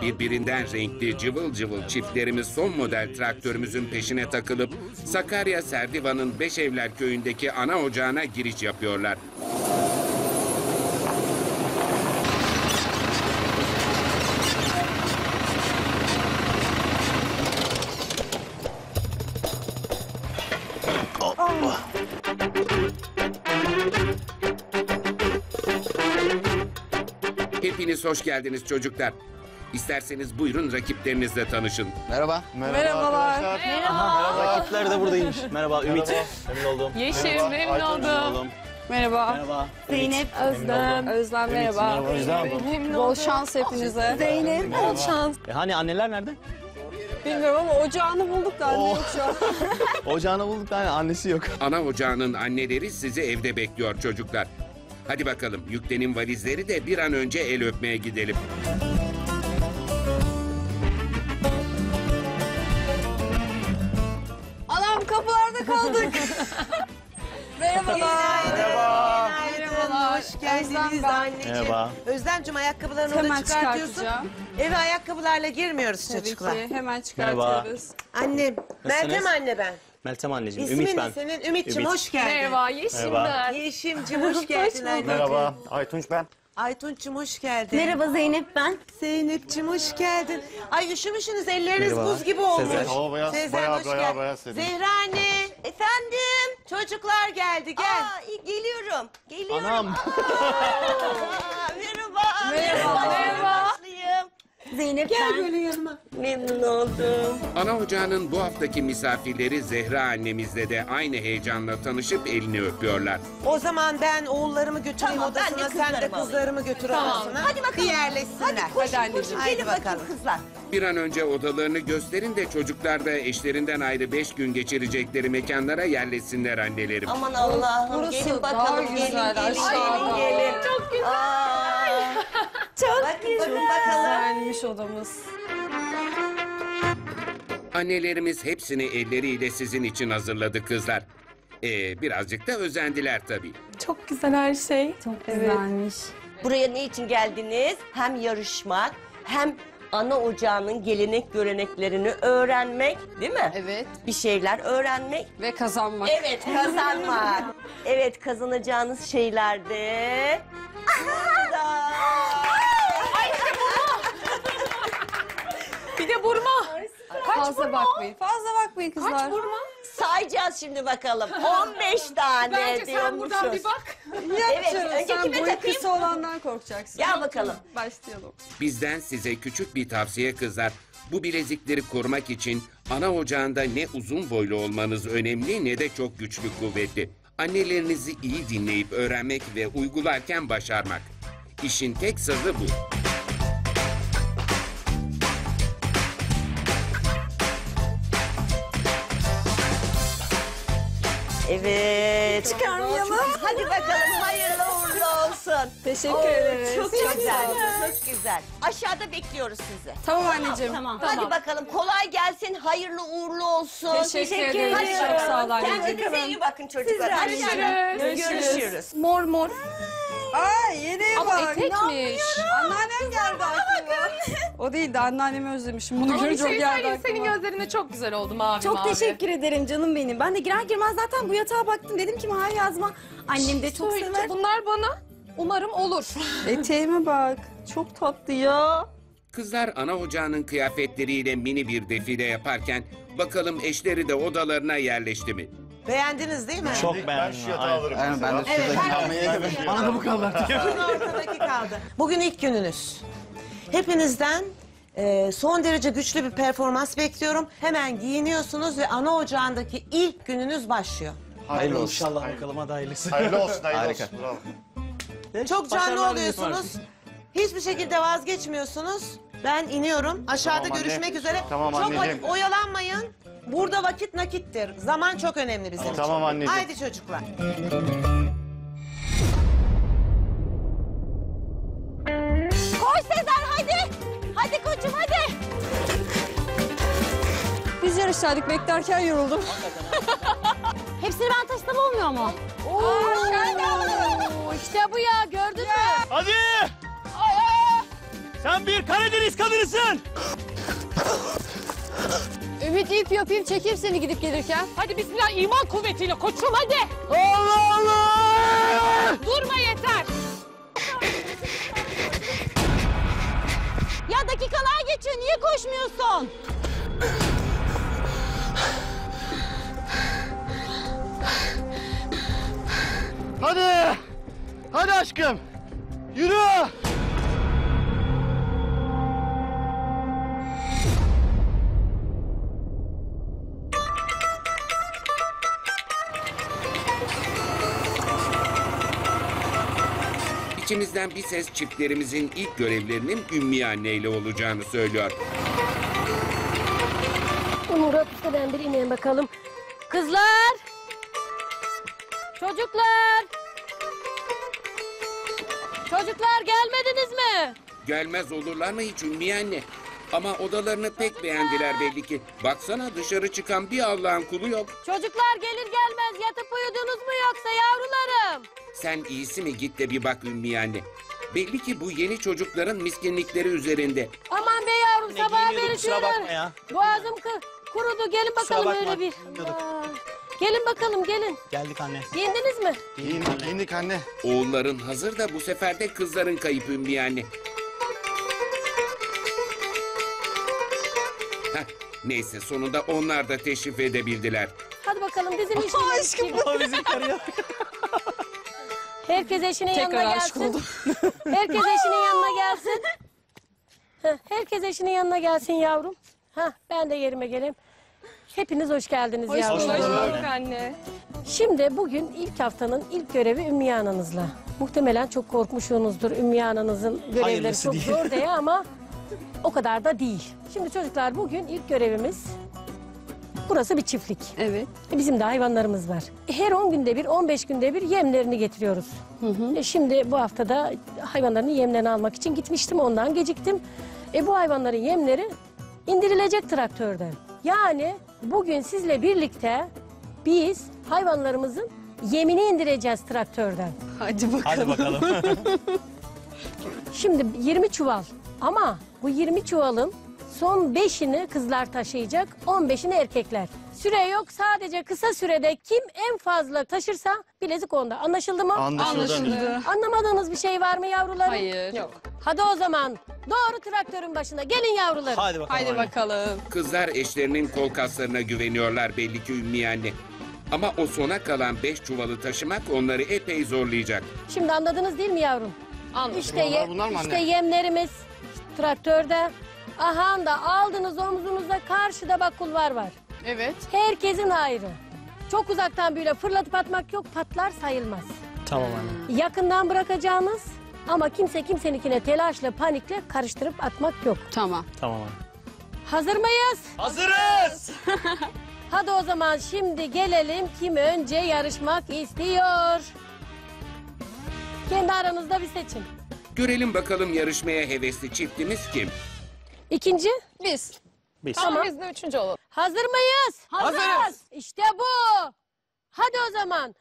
Birbirinden renkli cıvıl cıvıl çiftlerimiz son model traktörümüzün peşine takılıp Sakarya Serdiva'nın Beşevler köyündeki ana ocağına giriş yapıyorlar. Hepiniz hoş geldiniz çocuklar. İsterseniz buyurun rakiplerinizle tanışın. Merhaba. Merhabalar. Merhaba. Rakipler de buradaymış. Merhaba Ümit. Memnun oldum. Yeşim, memnun oldum. Merhaba. Merhaba. Zeynep. Özlem. Özlem merhaba. Memnun Bol oldum. şans hepinize. Zeynep bol şans. E hani anneler nerede? Bilmiyorum ama ocağını bulduk da anne yok şu an. Ocağını bulduk da hani annesi yok. Ana ocağının anneleri sizi evde bekliyor çocuklar. Hadi bakalım yüklenin valizleri de bir an önce el öpmeye gidelim. Kapılarda kaldık. Merhabalar. Merhaba. Hoş geldiniz Özlem ben. anneciğim. Merhaba. Özlemciğim ayakkabılarını orada Hemen çıkartıyorsun. çıkartacağım. Eve ayakkabılarla girmiyoruz Tabii çocuklar. ki hemen çıkartıyoruz. Annem, Meltem anne ben. Meltem anneciğim. İsmin Ümit ne ben. senin? Ümit'ciğim Ümit. hoş geldin. Merhaba, Yeşim Merhaba. ben. Yeşim'cim hoş geldin anneciğim. Merhaba, Aytunç ben. Aytunç'cum hoş geldin. Merhaba Zeynep ben. Zeynep'cim hoş geldin. Ay üşümüşsünüz elleriniz Merhaba. buz gibi olmuş. Sezer. Hava bayağı hoş bayağı geldin. bayağı serin. Zehra anne. Efendim. Çocuklar geldi gel. Aa, iyi, geliyorum. Geliyorum. Anam. Aa, merhaba. Merhaba. Merhaba. Tatlıyım. Zeynep Gel ben. böyle yanıma. Memnun oldum. Ana ocağının bu haftaki misafirleri Zehra annemizle de aynı heyecanla tanışıp elini öpüyorlar. O zaman ben oğullarımı götüreyim Tamam, ben de odasına, sen de kızlarımı alayım. kızlarımı götür odasına. Hadi bakalım. Bir yerleşsinler. Hadi koşun Hadi koşun. Gelin bakalım. kızlar. Bir an önce odalarını gösterin de çocuklar da eşlerinden ayrı beş gün geçirecekleri mekanlara yerleşsinler annelerim. Aman Allah'ım. Burası gelin bakalım. güzel, gelin, gelin, aşağıda. gelin, gelin. Çok güzel. Aa, çok güzel. bakalım. Güzelmiş odamız. Annelerimiz hepsini elleriyle sizin için hazırladı kızlar. Ee, birazcık da özendiler tabii. Çok güzel her şey. Çok güzelmiş. Buraya ne için geldiniz? Hem yarışmak hem ana ocağının gelenek göreneklerini öğrenmek değil mi? Evet. Bir şeyler öğrenmek. Ve kazanmak. Evet kazanmak. evet kazanacağınız şeyler de burma. Fazla bakmayın. Fazla bakmayın kızlar. Kaç burma? Sayacağız şimdi bakalım. 15 tane Bence sen buradan diyormuşuz. bir bak. Evet Canım, önce sen kime boyu takayım? kısa olandan korkacaksın. Gel bakalım. Başlayalım. Bizden size küçük bir tavsiye kızlar. Bu bilezikleri korumak için ana ocağında ne uzun boylu olmanız önemli ne de çok güçlü kuvvetli. Annelerinizi iyi dinleyip öğrenmek ve uygularken başarmak. İşin tek sırrı bu. Evet. Çıkarmayalım. Hadi bakalım olsun. Teşekkür Oo, ederiz. Çok güzel. Çok güzel. Aşağıda bekliyoruz sizi. Tamam anneciğim. Hadi bakalım kolay gelsin, hayırlı uğurlu olsun. Teşekkür ederiz. Çok sağ ol anneciğim. Kendinize iyi bakın çocuklar. Hadi görüşürüz. Görüşürüz. görüşürüz. Mor mor. Ay yeni Ama bak. etekmiş. Anneannem geldi aklıma. o değil de anneannemi özlemişim. Bunu Ama bir görünce o şey geldi söyleyeyim senin aklıma. gözlerinde çok güzel oldu mavi Çok mavi. teşekkür ederim canım benim. Ben de girer girmez zaten bu yatağa baktım. Dedim ki mavi yazma. Annem de çok Söyleyince sever. Bunlar bana umarım olur. Eteğime bak. Çok tatlı ya. Kızlar ana ocağının kıyafetleriyle mini bir defile yaparken bakalım eşleri de odalarına yerleşti mi? Beğendiniz değil mi? Çok Ben beğendim. şu yatağı Aynen. alırım Aynen, ben de şuradaki kalmayı Ben yedim. Bana da bu kaldı artık. Şunun ortadaki kaldı. Bugün ilk gününüz. Hepinizden e, son derece güçlü bir performans bekliyorum. Hemen giyiniyorsunuz ve ana ocağındaki ilk gününüz başlıyor. Hayırlı olsun. İnşallah bakalım hadi hayırlısı. Hayırlı olsun, hayırlı Harika. olsun. Bravo. Çok canlı Başarılar diliyorum oluyorsunuz. Hiçbir şekilde vazgeçmiyorsunuz. Ben iniyorum. Aşağıda Tamam anne. görüşmek üzere. Tamam çok anneciğim. vakit oyalanmayın. Burada vakit nakittir. Zaman çok önemli bizim için. Tamam anneciğim. Haydi çocuklar. Koş Sezer hadi. Hadi koçum Biz yarıştaydık beklerken yoruldum. Hepsini ben taşısam olmuyor mu? İşte bu ya gördün mü? Hadi. Sen bir Karadeniz kadınısın. Ümit ip yapayım çekeyim seni gidip gelirken. Hadi bismillah iman kuvvetiyle koçum hadi. Allah Allah! Durma yeter. Ya dakikalar geçiyor niye koşmuyorsun? Hadi. Hadi aşkım. Yürü. İçimizden bir ses çiftlerimizin ilk görevlerinin Ümmü Anne ile olacağını söylüyor. Murat Usta ben bir ineyim bakalım. Kızlar! Çocuklar! Çocuklar gelmediniz mi? Gelmez olurlar mı hiç Ümmü Anne? Ama odalarını pek beğendiler belli ki. Baksana dışarı çıkan bir Allah'ın kulu yok. Çocuklar gelir gelmez yatıp uyudunuz mu yoksa yavrularım? Sen iyisi mi git de bir bak Ümmü Anne. Belli ki bu yeni çocukların miskinlikleri üzerinde. Aman be yavrum Ne sabah giyiniyorduk, beri ya. Boğazım kı- kurudu gelin bakalım bakma, öyle bir. Aa, Gelin bakalım gelin. Geldik anne. Giyindiniz mi? Giyindik, giyindik anne. Oğulların hazır da bu sefer de kızların kayıp Ümmü Anne. Heh, neyse sonunda onlar da teşrif edebildiler. Hadi bakalım dizin işini. O bizim karıya. Herkes eşinin Tekrar yanına aşık gelsin. oldum. Herkes eşinin yanına gelsin. Heh, Herkes eşinin yanına gelsin yavrum. Ha, ben de yerime geleyim. Hepiniz hoş geldiniz Hoş yavrum. bulduk anne. Şimdi bugün ilk haftanın ilk görevi Ümmüye ananızla. Muhtemelen çok korkmuşsunuzdur Ümmüye ananızın görevleri Hayırlısı çok değil. zor diye ama o kadar da değil. Şimdi çocuklar bugün ilk görevimiz burası bir çiftlik. Evet. Bizim de hayvanlarımız var. Her 10 günde bir, 15 günde bir yemlerini getiriyoruz. E şimdi bu haftada hayvanların yemlerini almak için gitmiştim, ondan geciktim. E bu hayvanların yemleri indirilecek traktörden. Yani bugün sizle birlikte biz hayvanlarımızın yemini indireceğiz traktörden. Hadi bakalım. Hadi bakalım. Şimdi 20 çuval ama bu 20 çuvalın son 5'ini kızlar taşıyacak, 15'ini erkekler. Süre yok sadece kısa sürede kim en fazla taşırsa bilezik onda. Anlaşıldı mı? Anlaşıldı. Anlamadığınız bir şey var mı yavrularım? Hayır. Yok. Hadi o zaman doğru traktörün başına gelin yavrularım. Hadi bakalım. Haydi bakalım. Kızlar eşlerinin kol kaslarına güveniyorlar belli ki Ümmü Anne. Ama o sona kalan beş çuvalı taşımak onları epey zorlayacak. Şimdi anladınız değil mi yavrum? Anladım. İşte, ye- bunlar mı işte anne? yemlerimiz traktörde. Aha da aldınız omuzunuza karşıda bak kulvar var. Evet. Herkesin ayrı. Çok uzaktan böyle fırlatıp atmak yok patlar sayılmaz. Tamam anne. Yakından bırakacağınız ama kimse kimseninkine telaşla panikle karıştırıp atmak yok. Tamam. Tamam anne. Hazır mıyız? Hazırız. Hadi o zaman şimdi gelelim kim önce yarışmak istiyor. Kendi aranızda bir seçin. Görelim bakalım yarışmaya hevesli çiftimiz kim? İkinci. Biz. Biz. Tamam biz de üçüncü olalım. Hazır mıyız? Hazırız. İşte bu. Hadi o zaman.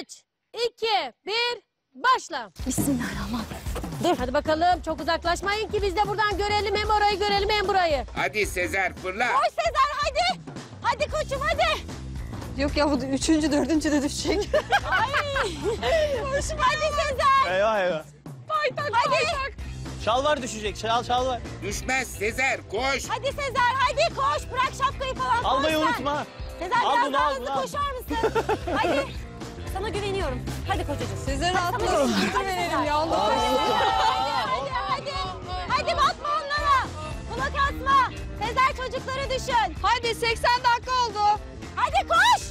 Üç, iki, bir, başla. Bismillahirrahmanirrahim. Dur. Hadi bakalım çok uzaklaşmayın ki biz de buradan görelim hem orayı görelim hem burayı. Hadi Sezer fırla. Koş Sezer hadi. Hadi koçum hadi. Yok ya bu da üçüncü, dördüncü de düşecek. Koş hadi Sezer. Eyvah eyvah. Hadi. Şal var düşecek. Şal şal var. Düşmez Sezer koş. Hadi Sezer hadi koş. Bırak şapkayı falan. Almayı koş sen. unutma. Sezer Al biraz bunu, daha al hızlı bunu, al. koşar mısın? hadi. Sana güveniyorum. Hadi kocacığım. Sezer atlıyorum. Hadi verelim ya Allah Hadi hadi hadi. Hadi bakma onlara. Kulak asma. Sezer çocukları düşün. Hadi 80 dakika oldu. Hadi koş.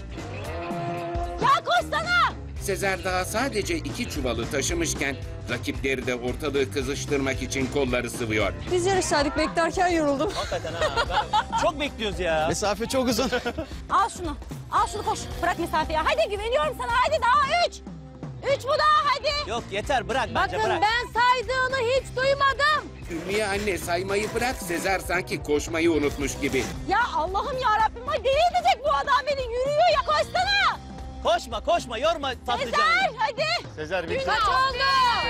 Ya koşsana. Sezer daha sadece iki çuvalı taşımışken rakipleri de ortalığı kızıştırmak için kolları sıvıyor. Biz yarışsaydık beklerken yoruldum. Hakikaten ha. Ben- Çok bekliyoruz ya. Mesafe çok uzun. Al şunu. Al şunu koş. Bırak mesafeyi. Hadi güveniyorum sana. Hadi daha üç. Üç bu daha hadi. Yok yeter bırak bence Bakın bırak. ben saydığını hiç duymadım. Ümmüye anne saymayı bırak Sezer sanki koşmayı unutmuş gibi. Ya Allah'ım ya Rabbim. Hadi deli edecek bu adam beni. Yürüyor ya. Koşsana. Koşma koşma yorma tatlı Sezer hadi. Sezer bitti. Kaç oldu?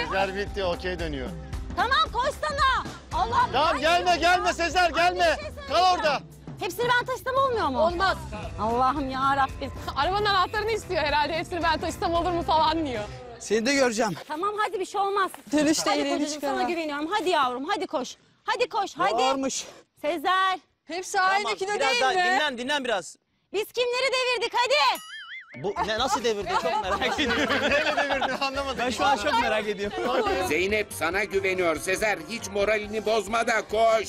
Sezer bitti okey dönüyor. Tamam koşsana. Allah Tamam gelme gelme Sezer gelme. Kal orada. Hepsini ben taşısam olmuyor mu? Olmaz. Allah'ım ya Rabbim. Arabanın anahtarını istiyor herhalde. Hepsini ben taşısam olur mu falan diyor. Seni de göreceğim. Tamam hadi bir şey olmaz. Dönüşte Hadi ileri kocacığım sana çıkar. güveniyorum. Hadi yavrum hadi koş. Hadi koş hadi. Varmış. Sezer. Hepsi aynı Tamam, kilo biraz değil daha mi? dinlen dinlen biraz. Biz kimleri devirdik hadi. Bu ne nasıl devirdi çok merak ediyorum. Neyle devirdin anlamadım. Ben şu an çok merak ediyorum. Zeynep sana güveniyor Sezer. Hiç moralini bozma da koş.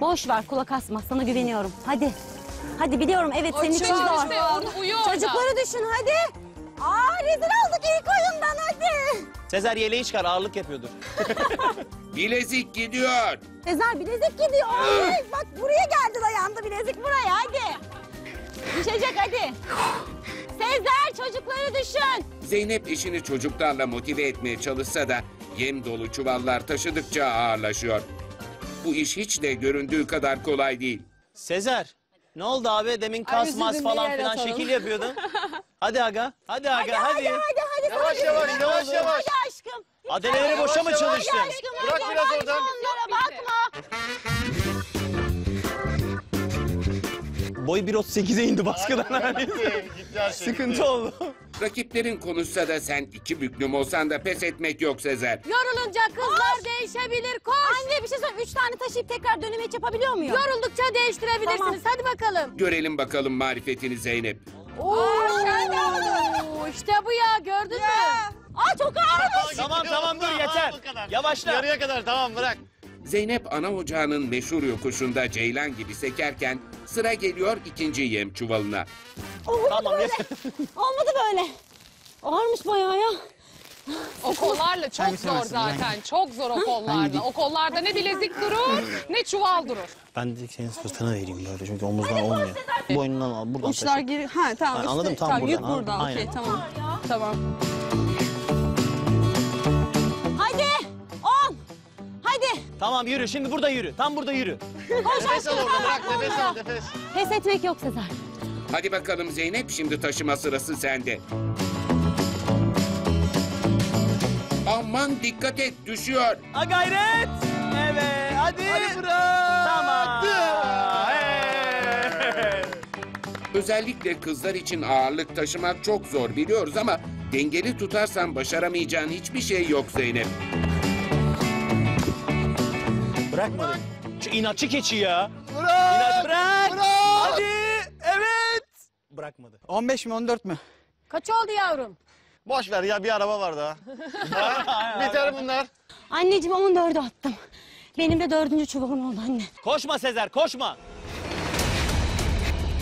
Boş ver kulak asma sana güveniyorum. Hadi. Hadi biliyorum evet senin için Çocuk zor. işte orada uyuyor orada. Çocukları düşün hadi. Aa rezil olduk ilk oyundan hadi. Sezer yeleği çıkar ağırlık yapıyordur. Bilezik gidiyor. Sezer bilezik gidiyor. Ay, bak buraya geldi dayandı bilezik buraya hadi. Düşecek hadi. Sezer çocukları düşün. Zeynep işini çocuklarla motive etmeye çalışsa da yem dolu çuvallar taşıdıkça ağırlaşıyor. Bu iş hiç de göründüğü kadar kolay değil. Sezer ne oldu abi demin kas üzüldüm, mas bir falan filan atalım. şekil yapıyordun. Hadi aga hadi aga hadi. Hadi hadi sana Yavaş yavaş yavaş yavaş. Adeleleri boşa mı çalıştın? Bırak biraz Bakma oradan. Bakma. Boy 1.38'e indi baskıdan. hani. Gitti, gitti her şey. Sıkıntı oldu. Rakiplerin konuşsa da sen iki büklüm olsan da pes etmek yok Sezer. Yorulunca kızlar değişebilir. Koş. Anne bir şey söyle. Üç tane taşıyıp tekrar dönemeç yapabiliyor muyum? Yoruldukça değiştirebilirsiniz. Tamam. Hadi bakalım. Görelim bakalım marifetini Zeynep. Oo, işte bu ya gördün mü? Aa çok ağır. tamam tamam dur yeter. Yavaşla. Yarıya kadar tamam bırak. Zeynep ana ocağının meşhur yokuşunda ceylan gibi sekerken sıra geliyor ikinci yem çuvalına. Olmadı Tamam böyle. yeter. Olmadı böyle. Ağırmış bayağı ya. O kollarla çok zor zaten. Çok zor o kollarla. O kollarda ne bilezik durur ne çuval durur. Ben de senin sırtına vereyim böyle çünkü omuzdan olmuyor. Boynundan al buradan Uçlar taşı. geri... Ha tamam Ha, işte. anladım, tam tamam, yük buradan, buradan. anladım. Okey Aynen. tamam. Tamam. Hadi. Tamam yürü şimdi burada yürü. Tam burada yürü. Nefes al orada bırak nefes al nefes. Pes etmek yok Sezer. Hadi bakalım Zeynep şimdi taşıma sırası sende. Aman dikkat et düşüyor. Ha gayret. Evet hadi. Hadi bırak. Tamam. Evet. Özellikle kızlar için ağırlık taşımak çok zor biliyoruz ama dengeli tutarsan başaramayacağın hiçbir şey yok Zeynep. Bırakmadım. Şu inatçı keçi ya. Bırak. İnat bırak. Bırak. Hadi. Evet. Bırakmadı. 15 mi 14 mü? Kaç oldu yavrum? Boş ver ya bir araba var daha. Ha? Biter bunlar. Anneciğim on dördü attım. Benim de dördüncü çubuğum oldu anne. Koşma Sezer koşma.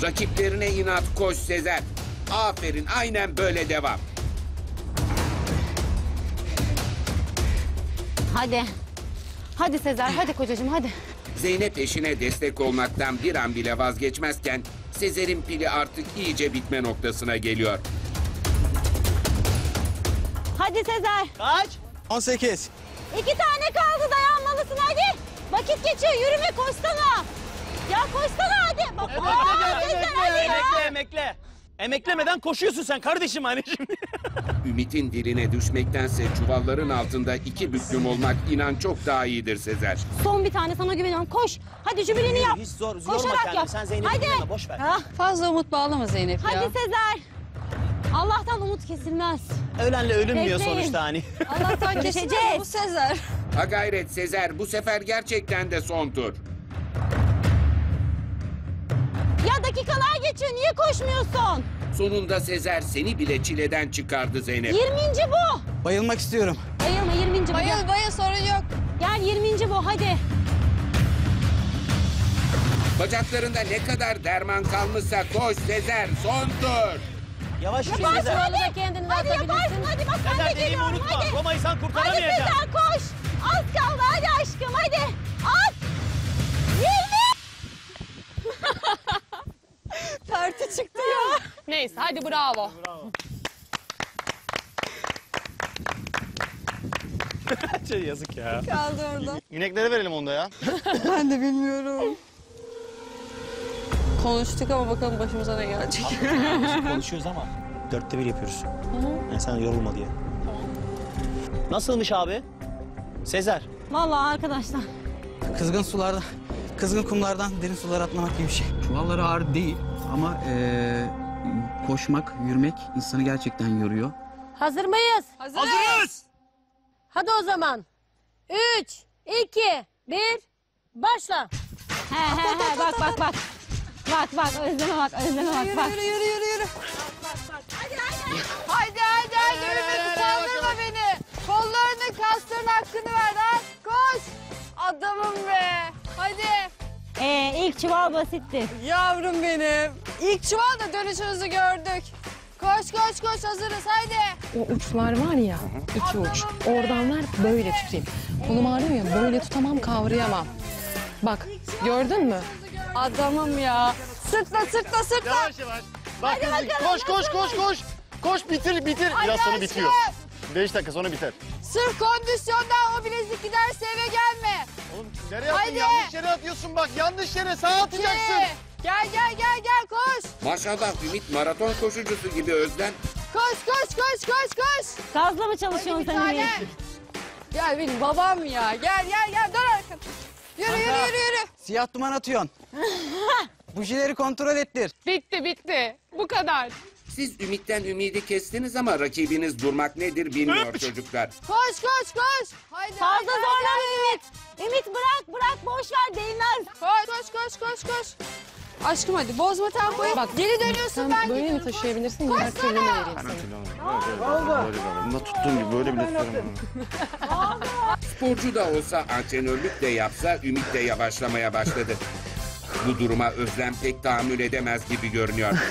Rakiplerine inat koş Sezer. Aferin aynen böyle devam. Hadi. Hadi Sezer hadi kocacığım hadi. Zeynep eşine destek olmaktan bir an bile vazgeçmezken Sezer'in pili artık iyice bitme noktasına geliyor. Hadi Sezer. Kaç? 18. İki tane kaldı dayanmalısın hadi. Vakit geçiyor yürüme koşsana. Ya koşsana hadi. Bak, Aa, Sezer hadi ya. Emekle emekle. Emeklemeden koşuyorsun sen kardeşim hani şimdi. Ümit'in diline düşmektense çuvalların altında iki büklüm olmak inan çok daha iyidir Sezer. Son bir tane sana güveniyorum. Koş. Hadi jübileni yap. Hiç zor, yorma Koşarak yap. Sen Zeynep'i Hadi. boş ver. Ha, Fazla umut bağlama Zeynep ya. hadi Sezer. Allah'tan umut kesilmez. Ölenle ölünmüyor Bekleyin. sonuçta hani. Allah'tan Düşeceğiz. bu Sezer. Ha gayret Sezer bu sefer gerçekten de son tur. Ya dakikalar geçiyor. Niye koşmuyorsun? Sonunda Sezer seni bile çileden çıkardı Zeynep. 20. bu. Bayılmak istiyorum. Bayılma 20. bu. Bayıl Gel, bayıl sorun yok. Gel 20. bu hadi. Bacaklarında ne kadar derman kalmışsa koş Sezer son tur. Yavaş yürü Yaparsın Sezer. hadi. da kendini hadi yaparsın atabilirsin. hadi bak ben Sezer de dediğimi geliyorum unutma. hadi. Roma'yı sen Hadi kurtaramayacaksın. Sezer koş. Az kaldı hadi aşkım hadi. Az. 20. Tartı çıktı ya. Neyse hadi bravo. Şey yazık ya. Kaldı orada. İneklere verelim onu da ya. Ben de bilmiyorum. Konuştuk ama bakalım başımıza ne gelecek. Konuşuyoruz ama dörtte bir yapıyoruz. Yani sen yorulma diye. Nasılmış abi? Sezer. Vallahi arkadaşlar. Kızgın sularda, kızgın kumlardan derin sulara atlamak gibi bir şey. Çuvalları ağır değil ama eee, koşmak, yürümek insanı gerçekten yoruyor. Hazır mıyız? Hazırız. Hadi o zaman. Üç, iki, bir, başla. He he he bak bak bak. Bak bak Özlem'e bak Özlem'e bak bak. Yürü yürü yürü yürü. Haydi haydi haydi Ümit kaldırma beni. Kollarını kasların hakkını ver lan. Koş. Adamım be. Hadi. Ee, ilk çuval basitti. Yavrum benim. İlk çuvalda dönüşünüzü gördük. Koş koş koş hazırız haydi. O uçlar var ya, iki uç. Oradan ver böyle tutayım. Kolum ağrıyor ya, böyle tutamam, kavrayamam. Bak, gördün mü? Adamım ya. Sırtla sırtla sırtla. Yavaş yavaş. Bak kızım, koş koş koş koş. Koş bitir bitir. Biraz sonra bitiyor. Beş dakika sonra biter. Sırf kondisyondan o bilezik giderse eve gelme. Oğlum nereye? Haydi. Yanlış yere atıyorsun bak. Yanlış yere sağa atacaksın. İki. Gel gel gel gel koş. Maşallah Ümit maraton koşucusu gibi Özlem. Koş koş koş koş koş. Gazla mı çalışıyorsun sen tane. Ümit? Gel benim babam ya. Gel gel gel dön arkana. Yürü yürü yürü yürü. Siyah duman atıyorsun. Bujileri kontrol ettir. Bitti bitti. Bu kadar. Siz Ümit'ten ümidi kestiniz ama rakibiniz durmak nedir bilmiyor çocuklar. Koş koş koş. Haydi Fazla haydi, zorlama haydi. Ümit. Ümit bırak bırak boş ver değmez. Koş koş koş koş koş. Aşkım hadi bozma tempoyu. Bak geri dönüyorsun Sen ben böyle mi taşıyabilirsin? Diğer türlü mü vereyim sana? Böyle böyle. Bunda tuttuğum gibi böyle bile tutarım. Sporcu da olsa antrenörlük de yapsa Ümit de yavaşlamaya başladı. Bu duruma Özlem pek tahammül edemez gibi görünüyor.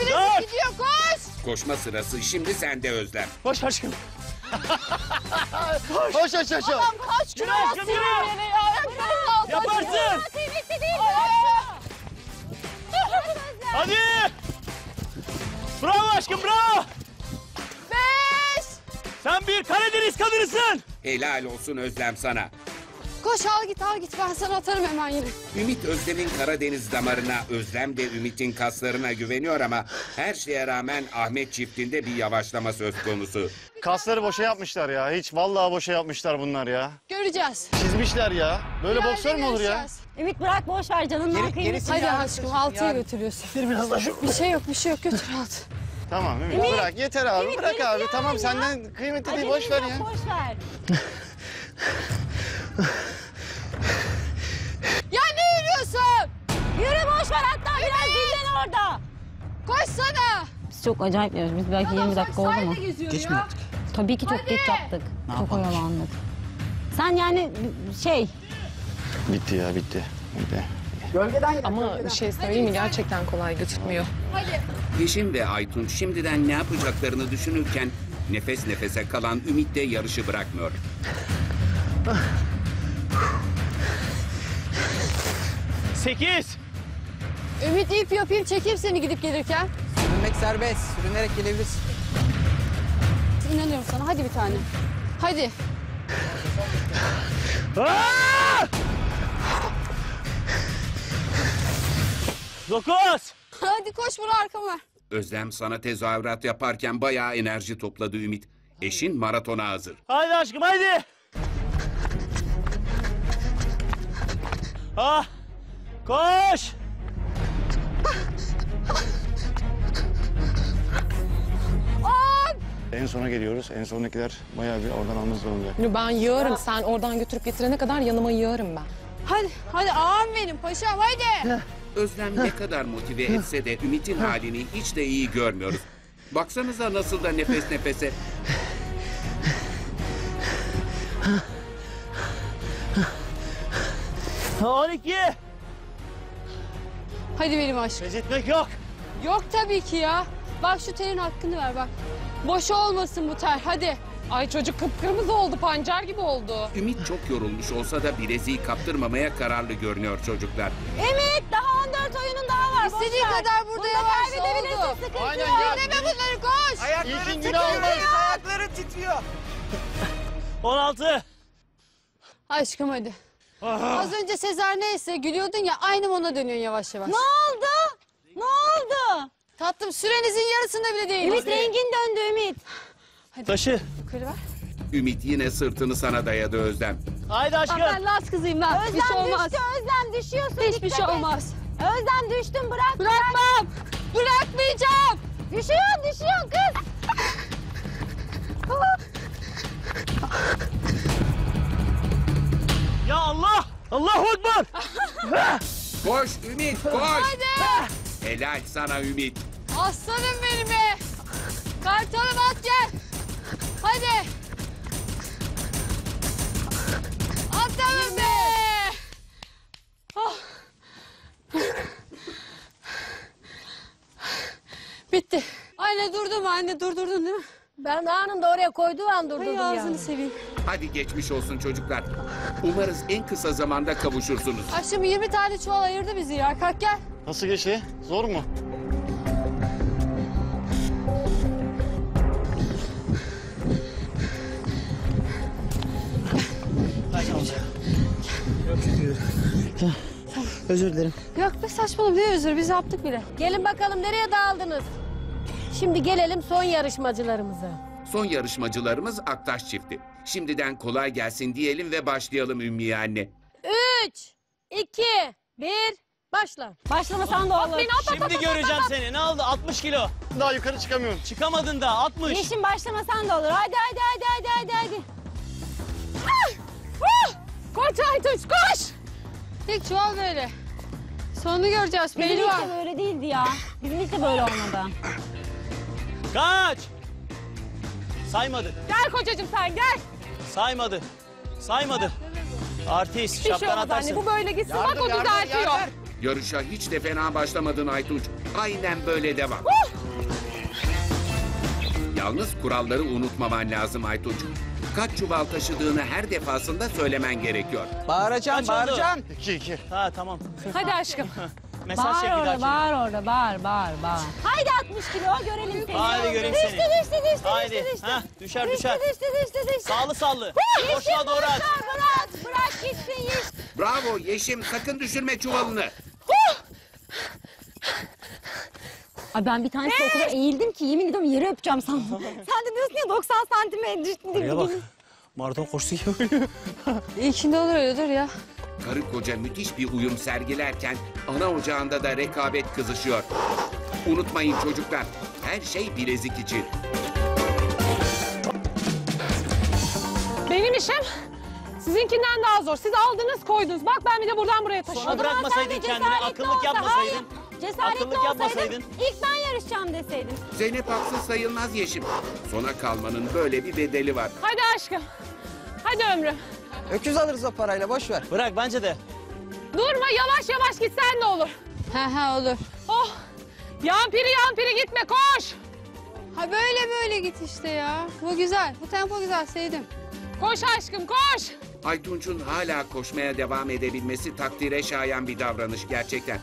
Bilezik gidiyor koş. Koşma sırası şimdi sende Özlem. Koş aşkım. Koş aç aç. Tam kaç kilo aşkım, basıyor yürü. beni ya. Ayaklarım altı. Yaparsın. Kıymetli değil Hadi. Bravo aşkım bravo. Beş. Sen bir Karadeniz kadınısın. Helal olsun Özlem sana. Koş al git al git ben sana atarım hemen yine. Ümit Özlem'in Karadeniz damarına, Özlem de Ümit'in kaslarına güveniyor ama her şeye rağmen Ahmet çiftinde bir yavaşlama söz konusu. Kasları boşa yapmışlar ya. Hiç vallahi boşa yapmışlar bunlar ya. Göreceğiz. Çizmişler ya. Böyle İleride boksör mü olur ya? göreceğiz. Ümit bırak boş ver canından Geri- kıymetli. Hadi aşkım altıya götürüyorsun. Bir biraz daha şu. Bir şey yok bir şey yok götür altı. Tamam Ümit, bırak yeter abi Ümit, bırak abi. Tamam ya. senden kıymetli değil boş ver ya. Boş ver. Ya ne yürüyorsun? Yürü boş ver hatta biraz dinlen orada. Koşsana. Biz çok acayip yiyoruz. Biz belki 20 dakika oldu mu? Geç mi yaptık? Tabii ki çok geç yaptık. Ne çok oyalandık. Sen yani şey Bitti ya bitti. Bitti. Ama bir şey söyleyeyim mi? Gerçekten kolay götürmüyor. Yeşim ve Aytun şimdiden ne yapacaklarını düşünürken nefes nefese kalan Ümit de yarışı bırakmıyor. Sekiz. Ümit ip yapayım çekeyim seni gidip gelirken. Sürünmek serbest. Sürünerek gelebilirsin. İnanıyorum sana hadi bir tane. Hadi. Aa! Dokuz. Hadi koş bunu arkama. Özlem sana tezahürat yaparken bayağı enerji topladı Ümit. Eşin maratona hazır. Haydi aşkım haydi. Ah. Koş. En sona geliyoruz. En sondakiler bayağı bir oradan almamız zorunda. Ben yığarım. Sen oradan götürüp getirene kadar yanıma yığarım ben. Hadi hadi ağam benim paşam hadi. Özlem ne kadar motive etse de Ümit'in halini hiç de iyi görmüyoruz. Baksanıza nasıl da nefes nefese. On iki. Hadi benim aşkım. Pes etmek yok. Yok tabii ki ya. Bak şu terin hakkını ver bak. Boş olmasın bu ter hadi. Ay çocuk kıpkırmızı oldu, pancar gibi oldu. Ümit çok yorulmuş olsa da bileziği kaptırmamaya kararlı görünüyor çocuklar. Ümit daha 14 oyunun daha var. ver. kadar burada Bunda yavaş kaybedebilirsin, oldu. sıkıntı Aynen yok. ya. Dinleme bunları koş. İlkin günü almayız. Ayakların titriyor. On altı. Aşkım hadi. Az önce Sezer neyse gülüyordun ya aynı ona dönüyorsun yavaş yavaş. Ne oldu? Ne oldu? Tatlım sürenizin yarısında bile değil. Ümit rengin döndü Ümit. Taşı. Yukarı ver. Ümit yine sırtını sana dayadı Özlem. Haydi aşkım. Ben Laz kızıyım ben. Özlem bir şey olmaz. düştü Özlem düşüyorsun. Hiçbir şey et. olmaz. Özlem düştün bırak. Bırakmam. Bırakmayacağım. Düşüyorsun düşüyorsun kız. Ya Allah. Allahu Ekber. Koş Ümit koş. Hadi. Helal sana Ümit. Aslanım benim be. Kartalım at gel. Hadi. Atalım be. Oh. Bitti. Anne durdum anne durdurdun değil mi? Ben anında oraya koyduğu an durdurdum Ay yani. ağzını seveyim. Hadi geçmiş olsun çocuklar. Umarız en kısa zamanda kavuşursunuz. Aşkım 20 tane çuval ayırdı bizi ya. Kalk gel. Nasıl geçti? Zor mu? Özür dilerim. Yok be saçmalama ne özür biz yaptık bile. Gelin bakalım nereye dağıldınız? Şimdi gelelim son yarışmacılarımıza. Son yarışmacılarımız Aktaş çifti. Şimdiden kolay gelsin diyelim ve başlayalım Ümmiye anne. Üç, iki, bir, başla. Başlamasan da olur. Şimdi göreceğim seni. Ne oldu? 60 kilo. Daha yukarı çıkamıyorum. Çıkamadın da 60. Yeşim başlamasan da olur. Hadi hadi hadi hadi hadi hadi. Koş Aytunç koş. İlk çuval böyle. Sonunu göreceğiz. Bizim Belli ilk var. de böyle değildi ya. Bizim ilk de böyle olmadı. Kaç. Saymadı. Gel kocacığım sen gel. Saymadı. Saymadı. Artist. Bir şey Şapkan olmaz atarsın. anne bu böyle gitsin. Bak o düzeltiyor. Yarışa hiç de fena başlamadın Aytunç. Aynen böyle devam. Yalnız kuralları unutmaman lazım Aytunç. Kaç çuval taşıdığını her defasında söylemen gerekiyor. Bağıracaksın, Kaç oldu? bağıracaksın. İki iki. Ha tamam. Hadi aşkım. Mesaj çek bir daha. bağır orada bağır bağır bağır. Haydi 60 kilo görelim seni. Haydi göreyim düştü, seni. Düştü düştü düştü Haydi. düştü. Ha, düşer Düştü düşer. düştü düştü düştü. Sağlı sallı. Yeşim Boşluğa doğru at. Bırak bırak gitsin Yeşim. Bravo Yeşim sakın düşürme çuvalını. Ay ben bir tanesi o kadar eğildim ki yemin ediyorum yere öpeceğim sandım. Sen de diyorsun ya 90 santime düştün. Buraya bak. Maraton koşusu gibi. İlkinde olur öyle dur ya. Karı koca müthiş bir uyum sergilerken ana ocağında da rekabet kızışıyor. Unutmayın çocuklar, her şey bilezik için. Benim işim sizinkinden daha zor. Siz aldınız koydunuz. Bak ben bir de buradan buraya taşıdım. Şunu bırakmasaydın kendini, akıllık yapmasaydın. Cesaretli Akıllık olsaydın yapmasaydın. ilk ben yarışacağım deseydin. Zeynep haksız sayılmaz Yeşim. Sona kalmanın böyle bir bedeli var. Hadi aşkım. Hadi ömrüm. Öküz alırız o parayla, boş ver. Bırak bence de. Durma yavaş yavaş gitsen de olur. He he olur. Oh. Yampiri yampiri gitme koş. Ha böyle böyle git işte ya. Bu güzel. Bu tempo güzel sevdim. Koş aşkım koş. Aytunç'un hala koşmaya devam edebilmesi takdire şayan bir davranış gerçekten.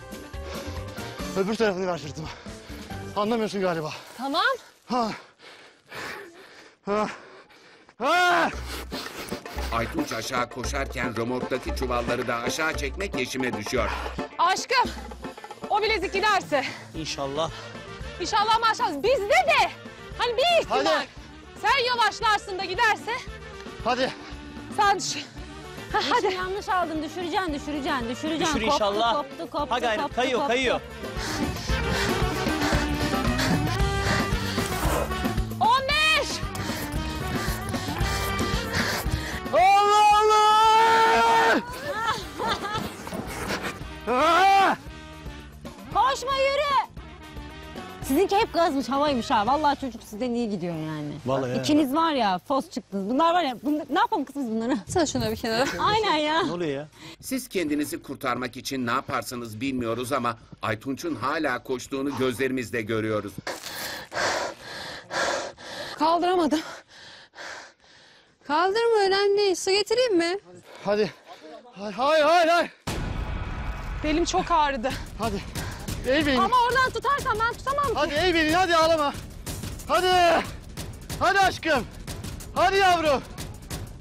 Öbür tarafını ver sırtıma. Anlamıyorsun galiba. Tamam. Ha. Ha. Ha. Aytunç aşağı koşarken römorktaki çuvalları da aşağı çekmek Yeşim'e düşüyor. Aşkım. O bilezik giderse. İnşallah. İnşallah maşallah. Bizde de. Hani bir ihtimal. Hadi. Sen yavaşlarsın da giderse Hadi. sen düşün. Ha, Hadi. hadi. yanlış aldın düşüreceksin düşüreceksin düşüreceksin. Düşür koptu, inşallah. Koptu koptu Ha gayret. koptu, Kayıyor koptu. kayıyor. Gazmış havaymış ha. Vallahi çocuk sizden iyi gidiyor yani. Vallahi ya. İkiniz var ya fos çıktınız. Bunlar var ya bunlar, ne yapalım kız biz bunları? Sen şuna bir kenara. Aynen ya. Ne oluyor ya? Siz kendinizi kurtarmak için ne yaparsınız bilmiyoruz ama Aytunç'un hala koştuğunu gözlerimizle görüyoruz. Kaldıramadım. Kaldırma önemli değil. Su getireyim mi? Hadi. Hay hay hay hay. Belim çok ağrıdı. Hadi. Ey beni. Ama oradan tutarsan ben tutamam ki. Hadi ey beni hadi ağlama. Hadi. Hadi aşkım. Hadi yavrum.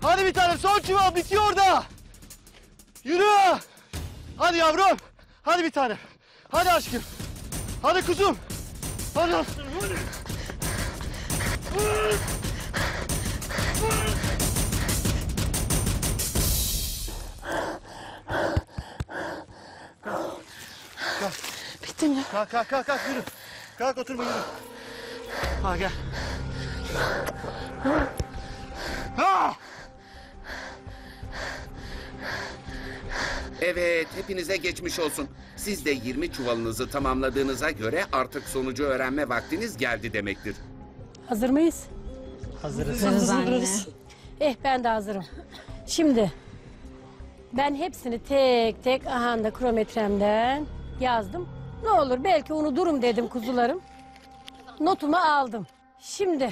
Hadi bir tanem son çuval bitiyor orada. Yürü. Hadi yavrum. Hadi bir tanem. Hadi aşkım. Hadi kuzum. Hadi aşkım. Hadi. Oh gittin ya. Kalk kalk kalk kalk yürü. Kalk oturma yürü. Ha gel. Ha! Evet, hepinize geçmiş olsun. Siz de 20 çuvalınızı tamamladığınıza göre artık sonucu öğrenme vaktiniz geldi demektir. Hazır mıyız? Hazırız. Hazırız. Eh ben de hazırım. Şimdi ben hepsini tek tek ahanda krometremden yazdım. Ne olur belki unuturum dedim kuzularım. Notumu aldım. Şimdi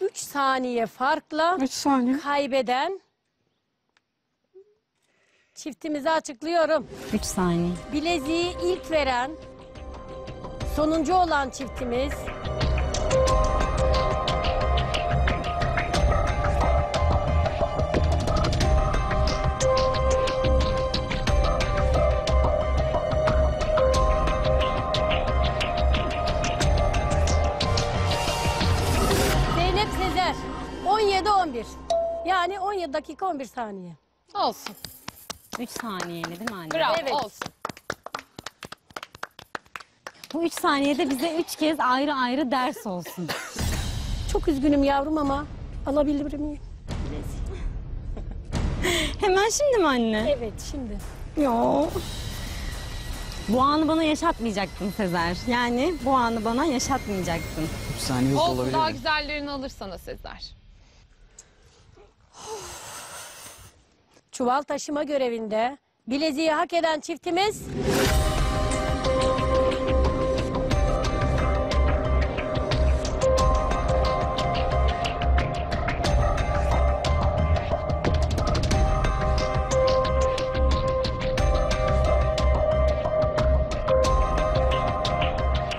3 saniye farkla 3 saniye. kaybeden çiftimizi açıklıyorum. 3 saniye. Bileziği ilk veren sonuncu olan çiftimiz yani 17 dakika 11 saniye. Olsun. 3 saniyeli değil mi anne? Bravo Evet. olsun. Bu 3 saniyede bize 3 kez ayrı ayrı ders olsun. Çok üzgünüm yavrum ama alabilir miyim? Hemen şimdi mi anne? Evet şimdi. Yo. Bu anı bana yaşatmayacaktın Sezer. Yani bu anı bana yaşatmayacaktın. 3 saniye hızlı Olsun olabilir. daha mi? güzellerini alırsana Sezer. Çuval taşıma görevinde bileziği hak eden çiftimiz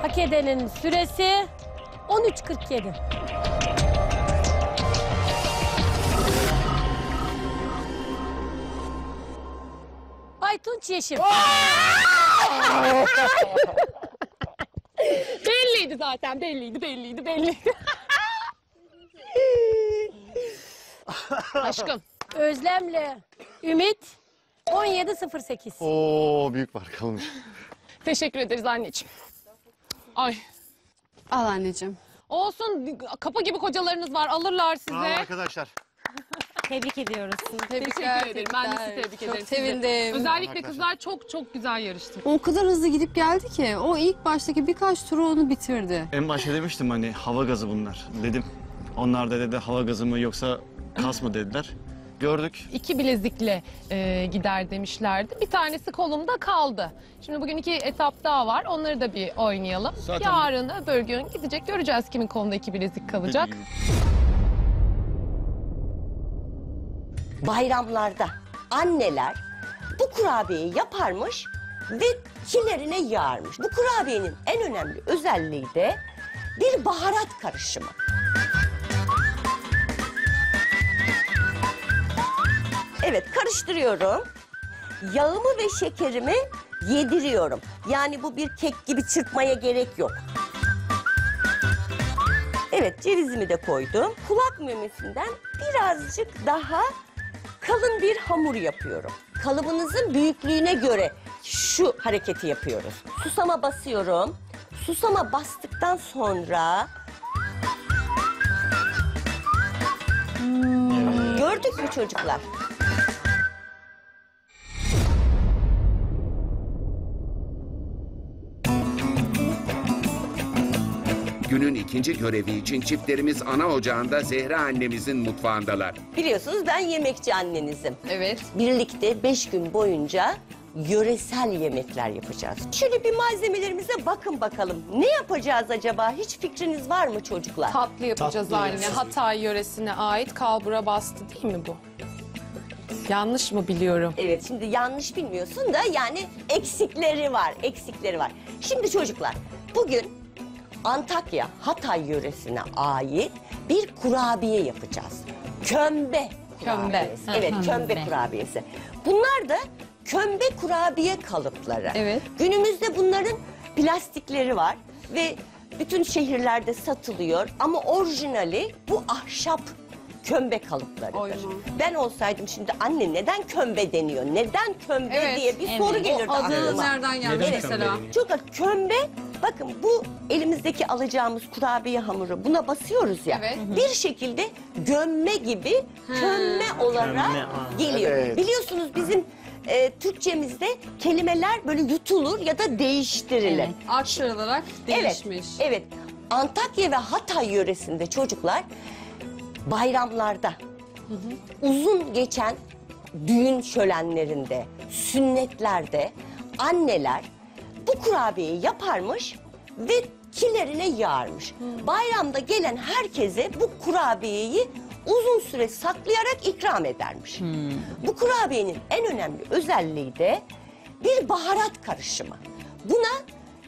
hak edenin süresi 13.47. Aytunç Yeşim. Belliydi zaten belliydi belliydi belliydi. Aşkım. Özlem'le Ümit 17.08. Oo büyük fark kalmış. Teşekkür ederiz anneciğim. Ay. Al anneciğim. Olsun kapı gibi kocalarınız var alırlar Bravo size. arkadaşlar. Tebrik ediyoruz. Teşekkür ederim. Ben de sizi tebrik ederim. Çok sizi. sevindim. Özellikle kızlar çok çok güzel yarıştı. O kadar hızlı gidip geldi ki o ilk baştaki birkaç turu onu bitirdi. En başta demiştim hani hava gazı bunlar dedim. Onlar da dedi hava gazı mı yoksa kas mı dediler. Gördük. İki bilezikle e, gider demişlerdi. Bir tanesi kolumda kaldı. Şimdi bugün iki etap daha var. Onları da bir oynayalım. Zaten- Yarın öbür gün gidecek. Göreceğiz kimin kolunda iki bilezik kalacak. Bayramlarda anneler bu kurabiyeyi yaparmış ve kilerine yağarmış. Bu kurabiyenin en önemli özelliği de bir baharat karışımı. Evet karıştırıyorum. Yağımı ve şekerimi yediriyorum. Yani bu bir kek gibi çırpmaya gerek yok. Evet cevizimi de koydum. Kulak memesinden birazcık daha kalın bir hamur yapıyorum. Kalıbınızın büyüklüğüne göre şu hareketi yapıyoruz. Susama basıyorum. Susama bastıktan sonra gördük mü çocuklar? Günün ikinci görevi için çiftlerimiz ana ocağında Zehra annemizin mutfağındalar. Biliyorsunuz ben yemekçi annenizim. Evet. Birlikte beş gün boyunca yöresel yemekler yapacağız. Şöyle bir malzemelerimize bakın bakalım. Ne yapacağız acaba? Hiç fikriniz var mı çocuklar? Tatlı yapacağız anne. Hatay yöresine ait kalbura bastı değil mi bu? Yanlış mı biliyorum? Evet şimdi yanlış bilmiyorsun da yani eksikleri var, eksikleri var. Şimdi çocuklar bugün Antakya Hatay yöresine ait bir kurabiye yapacağız. Kömbe. Kömbe. kurabiyesi. Hı, Evet kömbe kömbe. kurabiyesi. Bunlar da kömbe kurabiye kalıpları. Evet. Günümüzde bunların plastikleri var ve bütün şehirlerde satılıyor ama orijinali bu ahşap kömbe kalıplarıdır. Ben olsaydım şimdi anne neden kömbe deniyor? Neden kömbe Evet, diye bir evet. soru gelirdi aklıma. nereden gelmiş Neden mesela? kömbe? Çok kömbe bakın bu elimizdeki alacağımız kurabiye hamuru buna basıyoruz ya. Evet. Bir şekilde gömme gibi kömme olarak Kömme, aa. geliyor. Evet. Biliyorsunuz bizim e, Türkçemizde kelimeler böyle yutulur ya da değiştirilir. Aktarılarak değişmiş. Evet, evet. Antakya ve Hatay yöresinde çocuklar bayramlarda uzun geçen düğün şölenlerinde, sünnetlerde anneler bu kurabiyeyi yaparmış ve kilerine yağarmış. Bayramda gelen herkese bu kurabiyeyi uzun süre saklayarak ikram edermiş. Bu kurabiyenin en önemli özelliği de bir baharat karışımı. Buna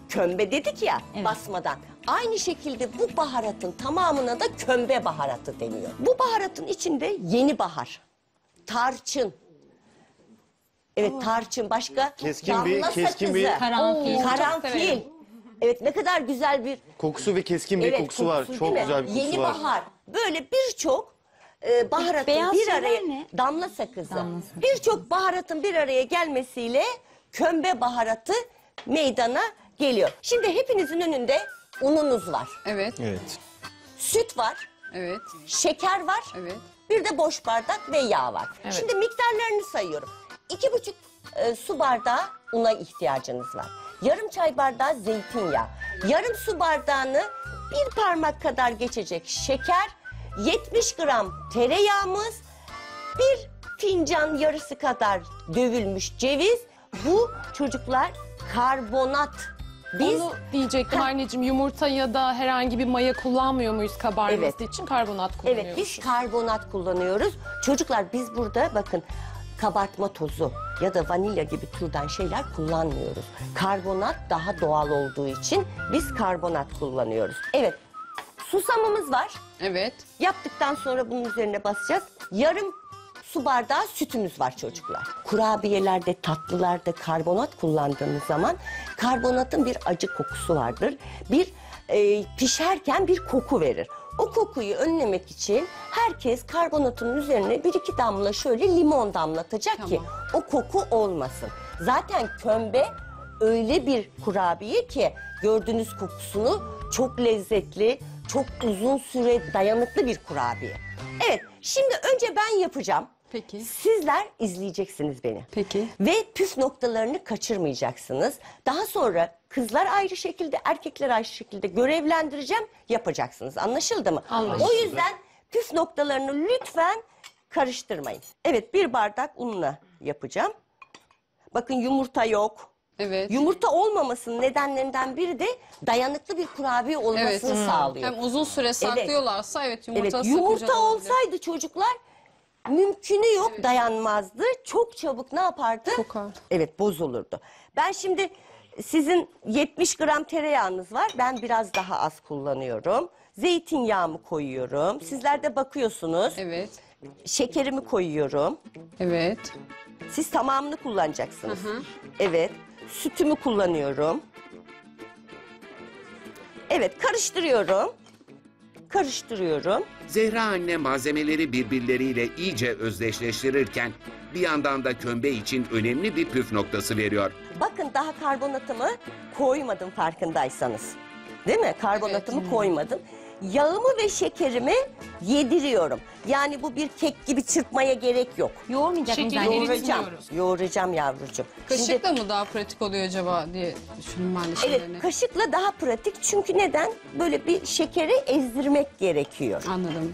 kömbe dedik ya basmadan. Aynı şekilde bu baharatın tamamına da kömbe baharatı deniyor. Bu baharatın içinde yeni bahar, tarçın, evet tarçın başka Keskin bir- damla keskin bir- sakızı, Karanfil. Çok karanfil. severim. Evet ne kadar güzel bir Kokusu ve keskin bir evet, kokusu var. değil Çok mi? güzel bir kokusu Yeni var. bahar. Böyle birçok e, baharatın beyaz bir şeyler araya ne? damla sakızı. Damla sakızı. Birçok baharatın bir araya gelmesiyle kömbe baharatı meydana geliyor. Şimdi hepinizin önünde ununuz var. Evet, Evet. Süt var, evet, şeker var. evet. Bir de boş bardak ve yağ var. Şimdi miktarlarını sayıyorum. İki buçuk e, su bardağı una ihtiyacınız var. Yarım çay bardağı zeytinyağı. Yarım su bardağını bir parmak kadar geçecek şeker. 70 gram tereyağımız. Bir fincan yarısı kadar dövülmüş ceviz. Bu çocuklar karbonat. Biz Onu diyecektim anneciğim yumurta ya da herhangi bir maya kullanmıyor muyuz kabarması Evet. için karbonat kullanıyoruz. Evet biz karbonat kullanıyoruz. Çocuklar biz burada bakın kabartma tozu ya da vanilya gibi türden şeyler kullanmıyoruz. Karbonat daha doğal olduğu için biz karbonat kullanıyoruz. Evet susamımız var. Evet. Yaptıktan sonra bunun üzerine basacağız. Yarım su bardağı sütümüz var çocuklar. Kurabiyelerde, tatlılarda karbonat kullandığımız zaman karbonatın bir acı kokusu vardır. Bir e, pişerken bir koku verir. O kokuyu önlemek için herkes karbonatın üzerine bir iki damla şöyle limon damlatacak ki o koku olmasın. Zaten kömbe öyle bir kurabiye ki gördüğünüz kokusunu çok lezzetli, çok uzun süre dayanıklı bir kurabiye. Evet, şimdi önce ben yapacağım. Peki. Sizler izleyeceksiniz beni. Peki. Ve püf noktalarını kaçırmayacaksınız. Daha sonra kızlar ayrı şekilde, erkekler ayrı şekilde görevlendireceğim, yapacaksınız. Anlaşıldı mı? Anlaşıldı. O yüzden püf noktalarını lütfen karıştırmayın. Evet, bir bardak unla yapacağım. Bakın yumurta yok. Evet. Yumurta olmamasının nedenlerinden biri de dayanıklı bir kurabiye olmasını Evet. sağlıyor. Hem uzun süre saklıyorlarsa evet, yumurta Evet, yumurta olabilir. olsaydı çocuklar mümkünü yok dayanmazdı. Çok çabuk ne yapardı? Kokar. Evet bozulurdu. Ben şimdi sizin 70 gram tereyağınız var. Ben biraz daha az kullanıyorum. Zeytinyağımı koyuyorum. Sizler de bakıyorsunuz. Evet. Şekerimi koyuyorum. Evet. Siz tamamını kullanacaksınız. Evet. Sütümü kullanıyorum. Evet karıştırıyorum. Karıştırıyorum. Zehra anne malzemeleri birbirleriyle iyice özdeşleştirirken bir yandan da kömbe için önemli bir püf noktası veriyor. Bakın daha karbonatımı koymadım farkındaysanız. Değil mi? Karbonatımı koymadım. Yağımı ve şekerimi yediriyorum. Yani bu bir kek gibi çırpmaya gerek yok. Yoğurmayacak mıyız Şekeri anne? Yoğuracağım. eritmiyoruz. Yoğuracağım yavrucuğum. Şimdi- Kaşıkla mı daha pratik oluyor acaba diye düşündüm ben de Evet şeylerini. kaşıkla daha pratik çünkü neden? Böyle bir şekeri ezdirmek gerekiyor. Anladım.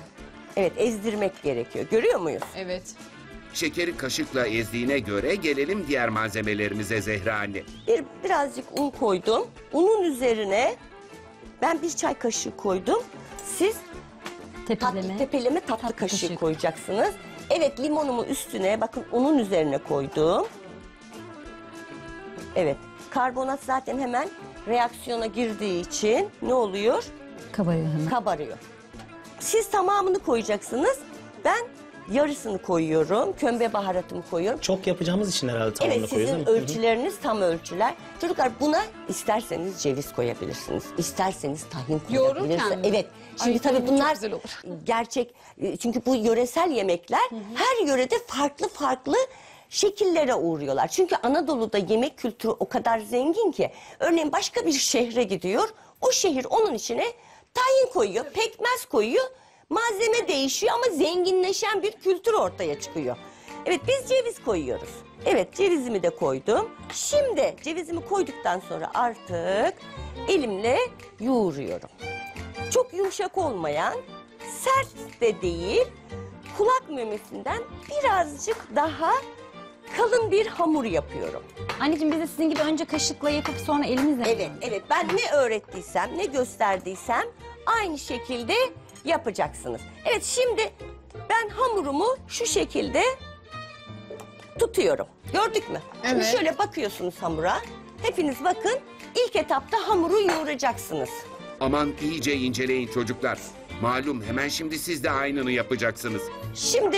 Evet ezdirmek gerekiyor. Görüyor muyuz? Evet. Şekeri kaşıkla ezdiğine göre gelelim diğer malzemelerimize Zehra anne. Bir, birazcık un koydum. Unun üzerine ben bir çay kaşığı koydum. Siz tatlı Tepeleme. tepeleme tatlı, Tatlı kaşığı kaşık. koyacaksınız. Evet limonumu üstüne bakın unun üzerine koydum. Evet karbonat zaten hemen reaksiyona girdiği için ne oluyor? Kabarıyor hemen. Kabarıyor. Siz tamamını koyacaksınız. Ben Yarısını koyuyorum. Kömbe baharatımı koyuyorum. Çok yapacağımız için herhalde tamamını Evet koyuyoruz sizin değil mi? Hı hı. ölçüleriniz tam ölçüler. Çocuklar buna isterseniz ceviz koyabilirsiniz. isterseniz tahin Yoğururken koyabilirsiniz. mi? Evet. Şimdi Ay, tabii bunlar güzel olur. gerçek e, çünkü bu yöresel yemekler her yörede farklı farklı şekillere uğruyorlar. Çünkü Anadolu'da yemek kültürü o kadar zengin ki örneğin başka bir şehre gidiyor. O şehir onun içine tahin koyuyor, pekmez koyuyor. Malzeme değişiyor ama zenginleşen bir kültür ortaya çıkıyor. Evet biz ceviz koyuyoruz. Evet cevizimi de koydum. Şimdi cevizimi koyduktan sonra artık elimle yoğuruyorum. Çok yumuşak olmayan, sert de değil, kulak memesinden birazcık daha kalın bir hamur yapıyorum. Anneciğim biz de sizin gibi önce kaşıkla yapıp sonra elimizle mi Evet, evet. Ben ne öğrettiysem, ne gösterdiysem aynı şekilde yapacaksınız. Evet, şimdi ben hamurumu şu şekilde tutuyorum. Gördük mü? Şimdi Evet. şöyle bakıyorsunuz hamura. Hepiniz bakın. İlk etapta hamuru yoğuracaksınız. Aman iyice inceleyin çocuklar. Malum hemen şimdi siz de aynını yapacaksınız. Şimdi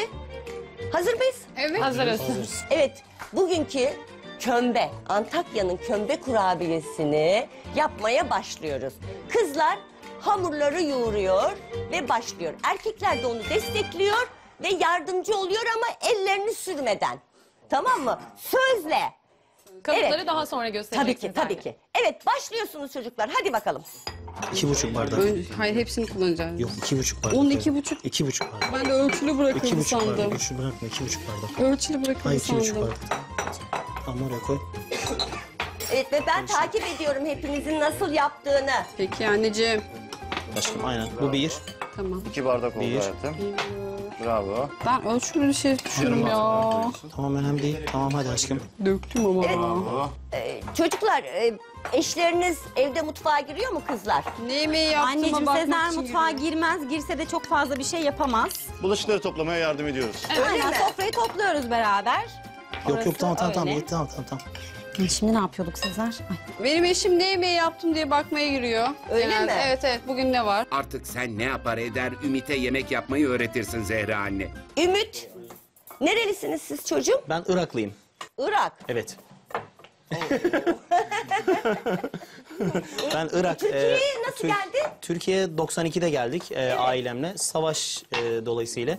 hazır mıyız? Evet. Hazırız. Evet, bugünkü kömbe, Antakya'nın kömbe kurabiyesini yapmaya başlıyoruz. Kızlar hamurları yoğuruyor ve başlıyor. Erkekler de onu destekliyor ve yardımcı oluyor ama ellerini sürmeden. Tamam mı? Sözle. Kalıpları Evet. daha sonra Tabii göstereceksiniz. ki, tabii ki. Evet, başlıyorsunuz çocuklar. Hadi bakalım. İki buçuk bardak. Hayır hepsini kullanacağız. Yok iki buçuk bardak. On iki buçuk. İki buçuk bardak. Ben de ölçülü İki bırakıldı buçuk bardak. sandım. Üçü bırakma iki buçuk bardak. Ölçülü bırakıldı Hayır iki buçuk sandım. bardak. Tamam oraya koy. Evet ve ben takip ediyorum hepinizin nasıl yaptığını. Peki anneciğim. Aşkım aynen. Bu bir. Tamam. İki bardak oldu Bir. hayatım. Bravo. Ben ölçülü bir şey düşündüm ya. Tamam önemli değil. Tamam hadi aşkım. Döktüm ama. Bravo. Ee, çocuklar, e, eşleriniz evde mutfağa giriyor mu kızlar? Ne yemeği yaptığıma Anneciğim bakmak Sezer için mutfağa giriyorum. girmez. Girse de çok fazla bir şey yapamaz. Bulaşıkları toplamaya yardım ediyoruz. Aynen sofrayı topluyoruz beraber. Yok Orası yok tamam tamam tamam. öyle. Yetti, tamam tamam tamam. Şimdi ne yapıyorduk Sezer? Ay. Benim eşim ne yemeği yaptım diye bakmaya giriyor. Öyle Genelde. mi? Evet evet bugün ne var? Artık sen ne yapar eder Ümit'e yemek yapmayı öğretirsin Zehra anne. Ümit, nerelisiniz siz çocuğum? Ben Iraklıyım. Irak. Evet. ben Irak. Türkiye'ye e, nasıl Tür- geldin? Türkiye'ye 92'de geldik e, ailemle. Savaş e, dolayısıyla.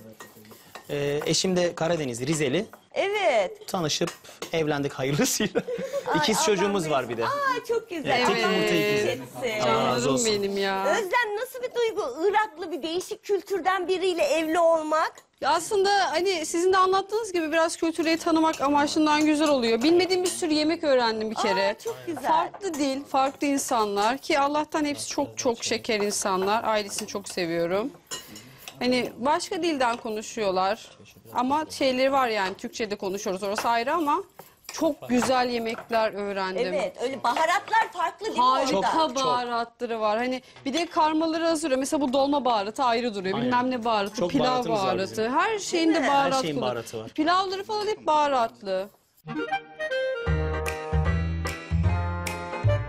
E, eşim de Karadeniz, Rizeli. Evet. Tanışıp evlendik hayırlısıyla. İkiz Allah çocuğumuz var bir de. Aa çok güzel. Evet, tek yumurta ikizi. etsin. Allah razı Canlarım olsun. benim ya. Özlem nasıl bir duygu? Iraklı bir değişik kültürden biriyle evli olmak. Ya Aslında hani sizin de anlattığınız gibi biraz kültürleri tanımak amaçından güzel oluyor. Bilmediğim bir sürü yemek öğrendim bir kere. Aa, çok güzel. Farklı dil, farklı insanlar ki Allah'tan hepsi çok çok şeker insanlar. Ailesini çok seviyorum. Hani başka dilden konuşuyorlar. Ama şeyleri var yani Türkçe'de konuşuyoruz orası ayrı ama çok güzel yemekler öğrendim. Evet öyle baharatlar farklı değil mi Harika orada? baharatları var. Hani bir de karmaları hazır. Mesela bu dolma baharatı ayrı duruyor. Aynen. Bilmem ne baharatı, Çok pilav baharatımız var baharatı. bizim. Her şeyin de baharat Her şeyin kullan- baharatı var. Pilavları falan hep baharatlı.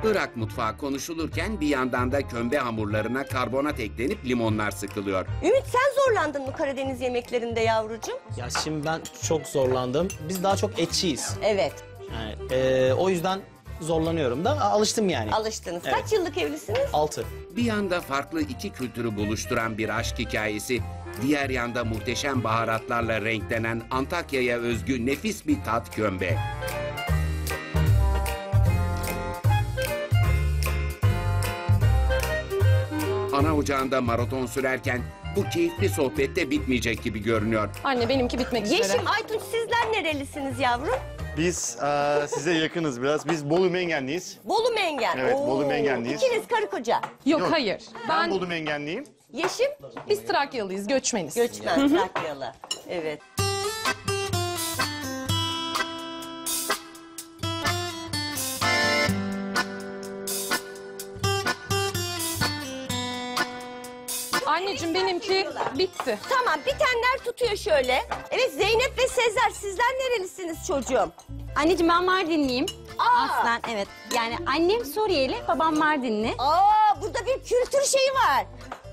Irak mutfağı konuşulurken bir yandan da kömbe hamurlarına karbonat eklenip limonlar sıkılıyor. Ümit sen zorlandın mı Karadeniz yemeklerinde yavrucuğum? Ya şimdi ben çok zorlandım. Biz daha çok etçiyiz. Evet Yani, e, o yüzden zorlanıyorum da alıştım yani. alıştınız. Evet. Kaç yıllık evlisiniz? Altı. Bir yanda farklı iki kültürü buluşturan bir aşk hikayesi, diğer yanda muhteşem baharatlarla renklenen Antakya'ya özgü nefis bir tat kömbe. Ana ocağında maraton sürerken bu keyifli sohbet de bitmeyecek gibi görünüyor. Anne benimki bitmek üzere. Yeşim, Aytunç sizler nerelisiniz yavrum? Biz eee, size yakınız biraz. Biz Bolu Mengenliyiz. Bolu Mengen. Evet, Bolu Mengenliyiz. İkiniz karı koca. Yok, Yok. hayır. Ben Ben Bolu Mengenliyim. Yeşim, biz Trakyalıyız, göçmeniz. göçmen, Trakyalı. Evet. Benimki bitti. Tamam, bitenler tutuyor şöyle. Evet, Zeynep ve Sezer sizler nerelisiniz çocuğum? Anneciğim ben Mardinliyim. Aa! Aslen evet. Yani annem Suriyeli, babam Mardinli. Aa, burada bir kültür şeyi var.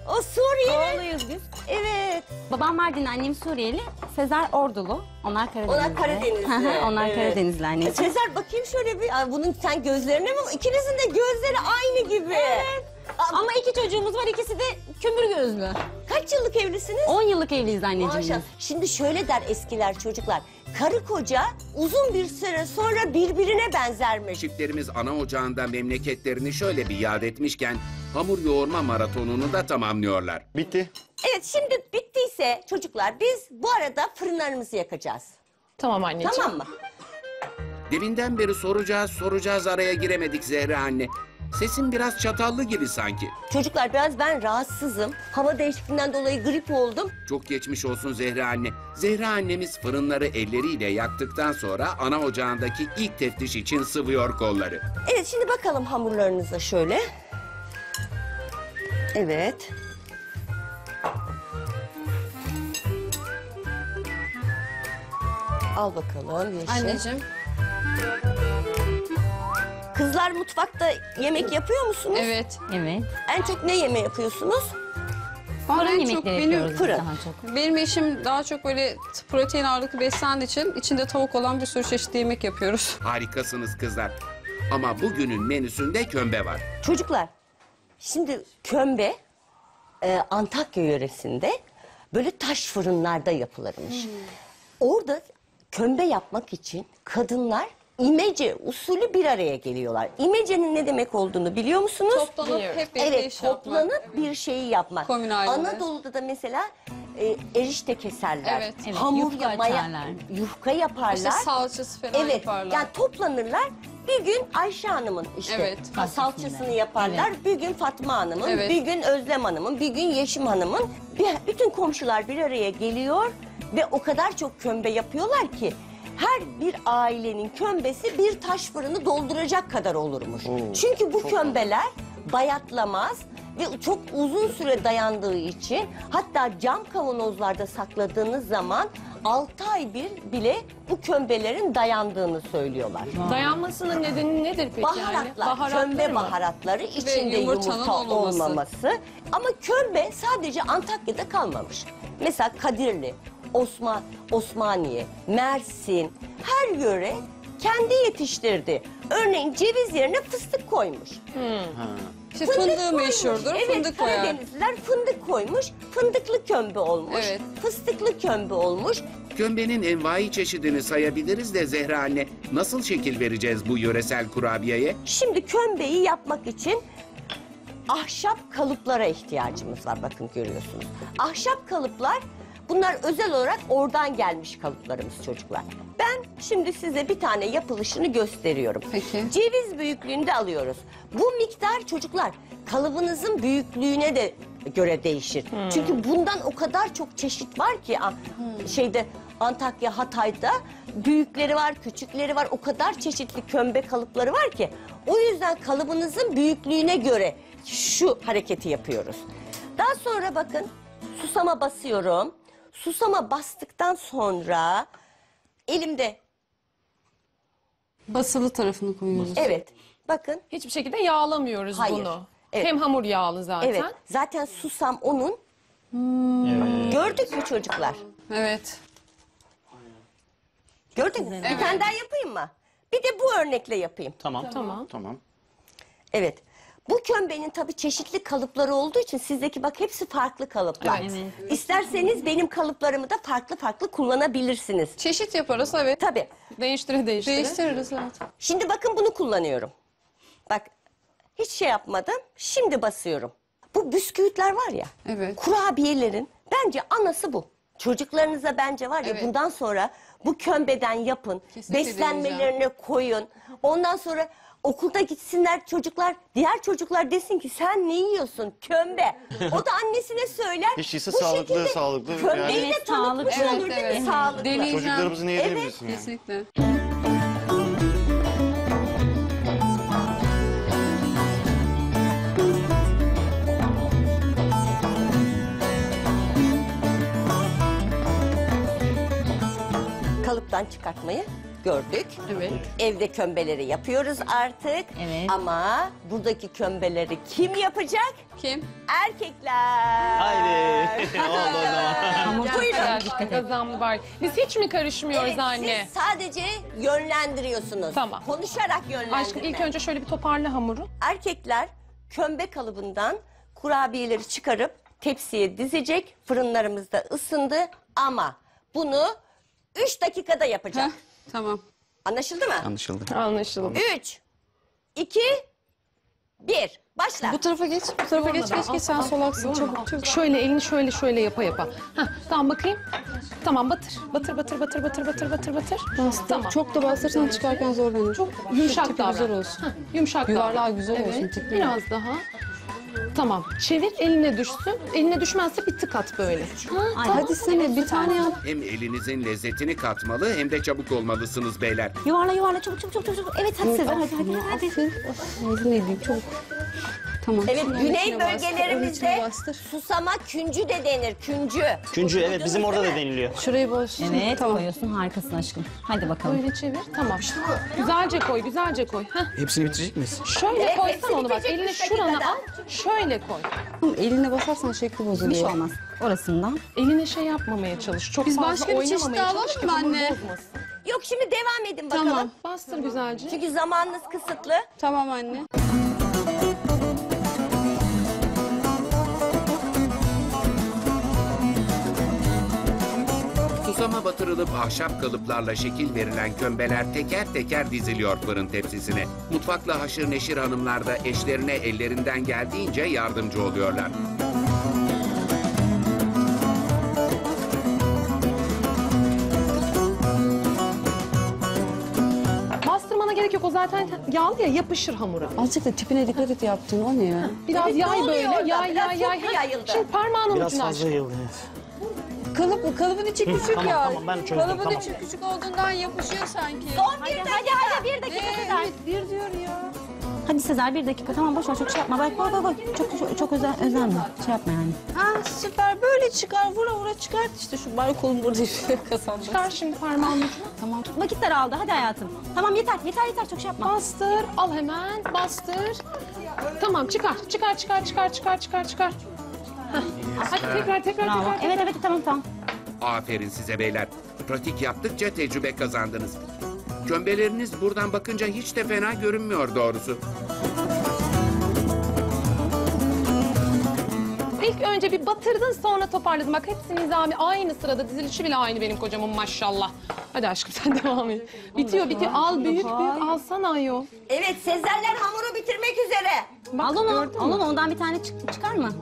O Suriyeli. Doğuluyuz biz. Evet. Babam Mardinli, annem Suriyeli. Sezer Ordulu. Onlar Karadenizli. Onlar Karadenizli. Onlar Evet. Karadenizli anneciğim. Sezer bakayım şöyle bir. Bunun sen gözlerine mi? İkinizin de gözleri aynı gibi. Evet. Ama iki çocuğumuz var. ikisi de kömür gözlü. Kaç yıllık evlisiniz? 10 yıllık evliyiz anneciğim. Maşallah. biz. Şimdi şöyle der eskiler çocuklar. Karı koca uzun bir süre sonra birbirine benzermiş. Çiftlerimiz ana ocağında memleketlerini şöyle bir yad etmişken hamur yoğurma maratonunu da tamamlıyorlar. Bitti. Evet şimdi bittiyse çocuklar biz bu arada fırınlarımızı yakacağız. Tamam anneciğim. Tamam mı? Deminden beri soracağız soracağız araya giremedik Zehra anne. Sesin biraz çatallı gibi sanki. Çocuklar biraz ben rahatsızım. Hava değişikliğinden dolayı grip oldum. Çok geçmiş olsun Zehra anne. Zehra annemiz fırınları elleriyle yaktıktan sonra ana ocağındaki ilk teftiş için sıvıyor kolları. Evet şimdi bakalım hamurlarınıza şöyle. Evet. Al bakalım Yeşil. Anneciğim. Kızlar mutfakta yemek yapıyor musunuz? Evet. Evet. En çok ne yeme yapıyorsunuz? Fırın en yemekleri çok benim yapıyoruz biz fırın. daha çok. Benim eşim daha çok böyle protein ağırlıklı beslendiği için içinde tavuk olan bir sürü çeşitli yemek yapıyoruz. Harikasınız kızlar. Ama bugünün menüsünde kömbe var. Çocuklar, şimdi kömbe e, Antakya yöresinde böyle taş fırınlarda yapılırmış. Orada kömbe yapmak için kadınlar imece usulü bir araya geliyorlar. İmecenin ne demek olduğunu biliyor musunuz? Toplanıp hep birlikte Evet, iş yapmak. toplanıp bir şeyi yapmak. Komün halinde. Anadolu'da da mesela e, erişte keserler. Evet. Evet, Hamur yufka yapmaya, açarlar. yufka yaparlar. İşte salçası falan Evet, yaparlar. yani toplanırlar. Bir gün Ayşe Hanım'ın işte Evet. ha, salçasını yaparlar. Bir gün Fatma Hanım'ın, Evet. bir gün Özlem Hanım'ın, bir gün Yeşim Hanım'ın. Bir- bütün komşular bir araya geliyor ve o kadar çok kömbe yapıyorlar ki her bir ailenin kömbesi bir taş fırını dolduracak kadar olurmuş. Çünkü bu kömbeler bayatlamaz ve çok uzun süre dayandığı için hatta cam kavanozlarda sakladığınız zaman 6 ay bir bile bu kömbelerin dayandığını söylüyorlar. Dayanmasının nedeni nedir peki yani? Baharatlar, kömbe mı? baharatları içinde yumurtanın yumurta olmaması. olmaması. Ama kömbe sadece Antakya'da kalmamış. Mesela Kadirli, Osman, Osmaniye, Mersin her yöre kendi yetiştirdi. Örneğin ceviz yerine fıstık koymuş. İşte Fındık fındığı koymuş. meşhurdur. Evet, fındık koyar. Karadenizliler fındık koymuş. Fındıklı kömbe olmuş. Evet. Fıstıklı kömbe olmuş. Kömbenin envai çeşidini sayabiliriz de Zehra anne nasıl şekil vereceğiz bu yöresel kurabiyeye? Şimdi kömbeyi yapmak için ahşap kalıplara ihtiyacımız var. Bakın görüyorsunuz. Ahşap kalıplar bunlar özel olarak oradan gelmiş kalıplarımız çocuklar. Ben şimdi size bir tane yapılışını gösteriyorum. Peki. Ceviz büyüklüğünde alıyoruz. Bu miktar çocuklar kalıbınızın büyüklüğüne de göre değişir. Çünkü bundan o kadar çok çeşit var ki ah, şeyde Antakya, Hatay'da büyükleri var, küçükleri var. O kadar çeşitli kömbe kalıpları var ki. O yüzden kalıbınızın büyüklüğüne göre şu hareketi yapıyoruz. Daha sonra bakın susama basıyorum. Susama bastıktan sonra elimde Basılı tarafını koyuyoruz. evet bakın Hiçbir şekilde yağlamıyoruz Hayır. bunu. Evet. Hem hamur yağlı zaten. evet zaten susam onun gördük mü çocuklar? Evet. Gördün mü? Bir tane daha yapayım mı? Bir de bu örnekle yapayım. Tamam. Tamam. Tamam. Evet. Bu kömbenin tabii çeşitli kalıpları olduğu için sizdeki bak hepsi farklı kalıplar. İsterseniz benim kalıplarımı da farklı farklı kullanabilirsiniz. Çeşit yaparız evet. Tabii. Değiştire değiştire. Değiştiririz evet. Şimdi bakın bunu kullanıyorum. Bak hiç şey yapmadım. Şimdi basıyorum. Bu bisküvitler var ya. Evet. Kurabiyelerin bence anası bu. Çocuklarınıza bence var ya Evet. bundan sonra bu kömbeden yapın. Kesinlikle beslenmelerine koyun. Ondan sonra okulda gitsinler çocuklar. Diğer çocuklar desin ki sen ne yiyorsun? Kömbe. O da annesine söyler. Hiç değilse Bu sağlıklı, şekilde sağlıklı Kömbeyi yani. de Evet, tanıtmış sağlıklı. olur değil mi? Evet, Sağlıklı. Deneyeceğim. Çocuklarımızın ne Evet. bilsin yani. Kesinlikle. Kalıptan çıkartmayı gördük. Evet. Evde kömbeleri yapıyoruz artık. Evet. Ama buradaki kömbeleri kim yapacak? Kim? Erkekler. Haydi. Oldu o zaman. Buyurun. Gazamlı var. Biz hiç mi karışmıyoruz Evet, anne? Siz sadece yönlendiriyorsunuz. Tamam. Konuşarak yönlendirme. Aşkım ilk önce şöyle bir toparla hamuru. Erkekler kömbe kalıbından kurabiyeleri çıkarıp tepsiye dizecek. Fırınlarımızda ısındı ama bunu 3 dakikada yapacak. Tamam. Anlaşıldı mı? Anlaşıldı. Anlaşıldı. 3, 2, 1. Başla. Bu tarafa geç, bu tarafa geç, geç, geç. Sen solaksın, çabuk, çabuk. Şöyle elini şöyle şöyle yapa yapa. Hah, tamam bakayım. Tamam batır, batır, batır, batır, batır, batır, batır, batır. Bastır. Tamam. Çok da bastırsan çıkarken zorlanır. Çok yumuşak Tipi davran. güzel olsun. Hah, yumuşak Yuvarlağı davran. güzel evet. olsun, tipi. Biraz daha. Tamam. Çevir eline düşsün. Eline düşmezse bir tık at böyle. Ay, hadi sene bir tane yap. Hem elinizin lezzetini katmalı hem de çabuk olmalısınız beyler. Yuvarla yuvarla çabuk çabuk çabuk çabuk. Evet hadi Sezer hadi hadi hadi. Aferin. Ne diyeyim çok. Tamam. Evet güney içine bastır, içine bölgelerimizde bastır. susama küncü de denir. Küncü. Küncü evet bizim orada da deniliyor. Şurayı boş. Evet Tamam. koyuyorsun harikasın aşkım. Hadi bakalım. Böyle çevir. Tamam. Güzelce koy, güzelce koy. Hah. Hepsini bitirecek miyiz? Şöyle Evet, koysan onu bak. bitecek Elini üç şurana dakikada. al. Şöyle koy. Eline basarsan şekli Bir bozuluyor. şey olmaz. Orasından. Eline şey yapmamaya çalış. Çok Biz fazla başka bir çeşit oynamamaya daha çalış alalım ki mı anne? bozmasın. Yok şimdi devam edin bakalım. Tamam. Bastır güzelce. Çünkü zamanınız kısıtlı. Tamam anne. Susama batırılıp ahşap kalıplarla şekil verilen kömbeler teker teker diziliyor fırın tepsisine. Mutfakla haşır neşir hanımlar da eşlerine ellerinden geldiğince yardımcı oluyorlar. Bastırmana gerek yok. O zaten yağlı ya yapışır hamura. Azıcık da tipine dikkat et yaptığın o ne ya? Biraz yay böyle. Yay yay yay. Ha, yayıldı? Şimdi parmağının Biraz ucunu aç. fazla yayıldı Kalıp, kalıbın içi küçük Tamam, ya. tamam, ben çözdüm, Kalıbın tamam. içi küçük olduğundan yapışıyor sanki. Son bir dakika. Hadi hadi bir dakika Sezer. Evet, bir diyor ya. Hadi Sezer bir dakika tamam boş ver çok şey yapma. Bak bak bak bak. Çok çok, çok özen, özenme. Şey yapma yani. Ah süper böyle çıkar vura vura çıkart işte şu balkon burada kazandı. Çıkar şimdi parmağının ucunu. Tamam. Vakit daraldı hadi hayatım. Tamam yeter yeter yeter çok şey yapma. Bastır. Al hemen. Bastır. Tamam çıkar. Çıkar çıkar çıkar çıkar çıkar çıkar. Hadi tekrar tekrar Bravo. tekrar. Evet evet tamam tamam. Aferin size beyler. Pratik yaptıkça tecrübe kazandınız. Kömbeleriniz buradan bakınca hiç de fena görünmüyor doğrusu. İlk önce bir batırdın sonra toparladın. Bak hepsi nizami aynı sırada dizilişi bile aynı benim kocamın maşallah. Hadi aşkım sen devam et. Bitiyor bitiyor. Al büyük büyük alsana ayol. Evet Sezerler hamuru bitirmek üzere. al onu. Al onu ondan bir tane çık- çıkar mı?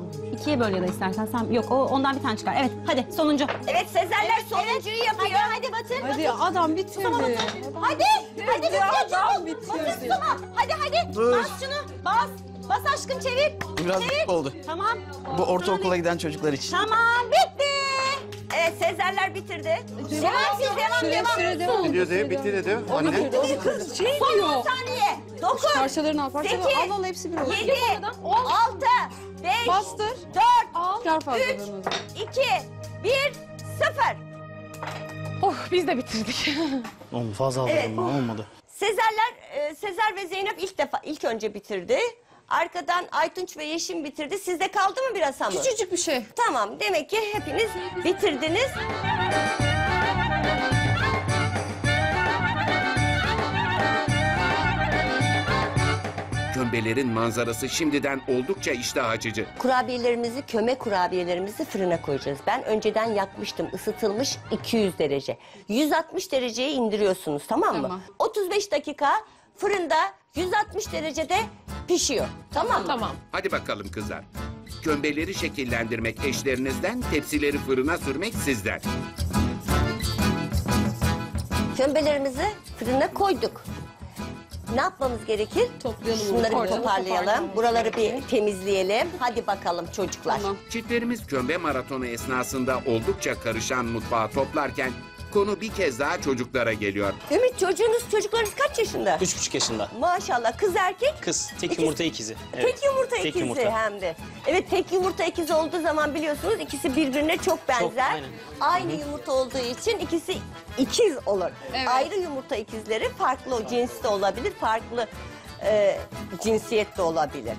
İkiye böl ya da istersen sen. Yok o ondan bir tane çıkar. Evet hadi sonuncu. Evet Sezerler sonuncuyu yapıyor. Hadi batır. Hadi adam bitirdi. Hadi. Hadi adam çabuk. bitirdi. Batır tamam. Hadi hadi. Dur. Bas şunu. Bas. Bas aşkım çevir. Biraz Çevir. büyük oldu. Tamam. Bu ortaokula giden çocuklar için. Tamam bitti. Evet Sezerler bitirdi. Devam siz devam devam. devam. Gidiyor de bitti dedi. Anne. Kız şey Son diyor. 10 saniye. 9, Parçalarını al parçalarını 8, al al hepsi bir olsun. 7, 6, 5, Bastır. 4, Çıkar 3, fazladan o zaman. 2, 1, 0. Oh biz de bitirdik. Oğlum fazla aldım Evet. olmadı. Sezerler, e, Sezer ve Zeynep ilk defa, ilk önce bitirdi. Arkadan Aytunç ve Yeşim bitirdi. Sizde kaldı mı biraz hamur? Küçücük bir şey. Tamam, demek ki hepiniz bitirdiniz. Kömbelerin manzarası şimdiden oldukça iştah açıcı. Kurabiyelerimizi, köme kurabiyelerimizi fırına koyacağız. Ben önceden yakmıştım, ısıtılmış 200 derece. 160 dereceye indiriyorsunuz, tamam mı? Tamam. 35 dakika fırında 160 derecede pişiyor, tamam mı? tamam. Hadi bakalım kızlar. Kömbeleri şekillendirmek eşlerinizden, tepsileri fırına sürmek sizden. Kömbelerimizi fırına koyduk. Ne yapmamız gerekir? Toplayalım onu. Şunları bir toparlayalım. Buraları bir temizleyelim. Hadi bakalım çocuklar. Tamam. Çiftlerimiz kömbe maratonu esnasında oldukça karışan mutfağı toplarken Konu bir kez daha çocuklara geliyor. Ümit çocuğunuz, çocuklarınız kaç yaşında? Üç buçuk yaşında. Maşallah kız erkek. Kız. Tek İkiz- yumurta ikizi. Evet. Tek yumurta Tek ikizi yumurta. hem de. Evet tek yumurta ikizi olduğu zaman biliyorsunuz ikisi birbirine çok benzer. aynen. Aynı yumurta olduğu için ikisi ikiz olur. Evet. Ayrı yumurta ikizleri farklı cinste olabilir, farklı e, cinsiyette olabilir.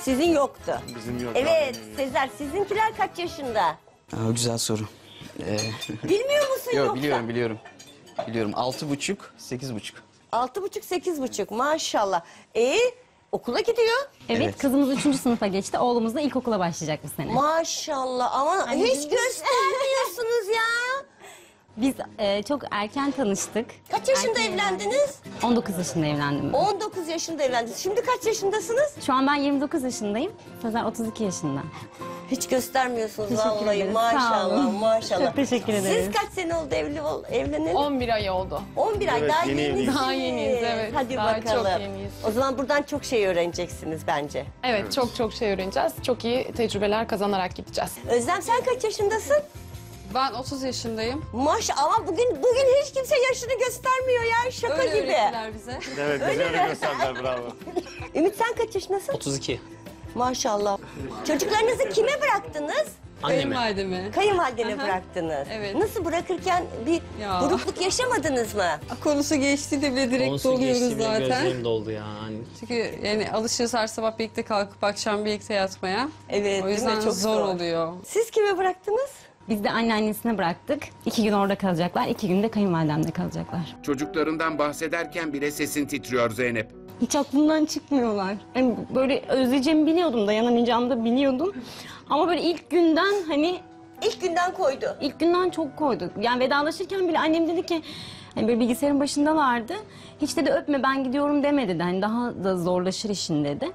Sizin yoktu. Bizim yok. Evet Sezer sizinkiler kaç yaşında? Aa, güzel soru. Ee, Bilmiyor musun Yok yoksa? biliyorum biliyorum. Biliyorum. Altı buçuk, sekiz buçuk. Altı buçuk sekiz buçuk maşallah. E okula gidiyor. Evet, Evet. kızımız 3. sınıfa geçti. Oğlumuz da ilkokula başlayacak bu sene. Maşallah ama hiç göstermiyorsunuz ya. Biz e, çok erken tanıştık. Kaç yaşında Erken evlendiniz? 19 yaşında evlendim. ben. 19 yaşında evlendiniz. Şimdi kaç yaşındasınız? Şu an ben 29 yaşındayım. Sezer 32 yaşında. Hiç göstermiyorsunuz Teşekkür vallahi. ederim, sağ Maşallah olun. maşallah. Çok teşekkür ederiz. Siz kaç sene oldu evli ol, evleneli? 11 ay oldu. 11 ay Evet, daha yeni yenisiniz. evliyiz. Daha yeniyiz, evet. Hadi Daha çok bakalım. yeniyiz. O zaman buradan çok şey öğreneceksiniz bence. Evet çok çok şey öğreneceğiz. Çok iyi tecrübeler kazanarak gideceğiz. Özlem sen kaç yaşındasın? Ben 30 yaşındayım. Maş ama bugün bugün hiç kimse yaşını göstermiyor ya şaka Öyle gibi. öğrettiler bize. Evet bize öyle gösterdiler bravo. Ümit sen kaç yaşındasın? 32. Maşallah. Çocuklarınızı kime bıraktınız? Anneme. Kayınvalidemi. Kayınvalidene Aha. bıraktınız. Evet. Nasıl bırakırken bir Ya. burukluk yaşamadınız mı? Konusu geçti de bile direkt Konusu doluyoruz geçti bile zaten. Gözlerim doldu ya. Hani Çünkü yani alışırız her sabah birlikte kalkıp akşam birlikte yatmaya. Evet, O mi? yüzden Çok zor, zor. oluyor. Siz kime bıraktınız? Biz de anneannesine bıraktık. İki gün orada kalacaklar. iki gün de kayınvalidemde kalacaklar. Çocuklarından bahsederken bile sesin titriyor Zeynep. Hiç aklımdan çıkmıyorlar. Yani böyle özleyeceğimi biliyordum, dayanamayacağımı da biliyordum. Ama böyle ilk günden hani İlk günden koydu. ilk günden çok koyduk. Yani vedalaşırken bile annem dedi ki hani böyle bilgisayarın başındalardı. Hiç dedi öpme ben gidiyorum demedi de hani daha da zorlaşır işin dedi.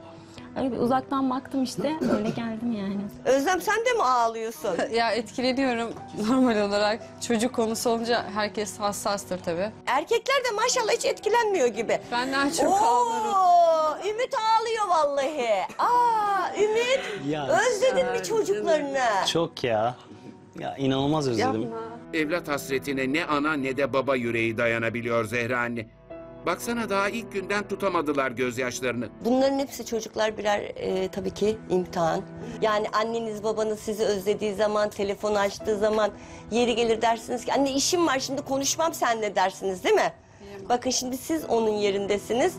Öyle bir uzaktan baktım işte öyle geldim yani. Özlem sen de mi ağlıyorsun? Ya etkileniyorum normal olarak. Çocuk konusu olunca herkes hassastır tabii. Erkekler de maşallah hiç etkilenmiyor gibi. Benden çok ağlarım. Oo, Ümit ağlıyor vallahi. Aa Ümit Ya. özledin mi çocuklarını? çok ya. Ya inanılmaz özledim. Evlat hasretine ne ana ne de baba yüreği dayanabiliyor Zehra anne. Baksana daha ilk günden tutamadılar gözyaşlarını. Bunların hepsi çocuklar birer e, tabii ki imtihan. Yani anneniz babanız sizi özlediği zaman, telefon açtığı zaman yeri gelir dersiniz ki anne işim var şimdi konuşmam seninle dersiniz değil mi? Bakın şimdi siz onun yerindesiniz.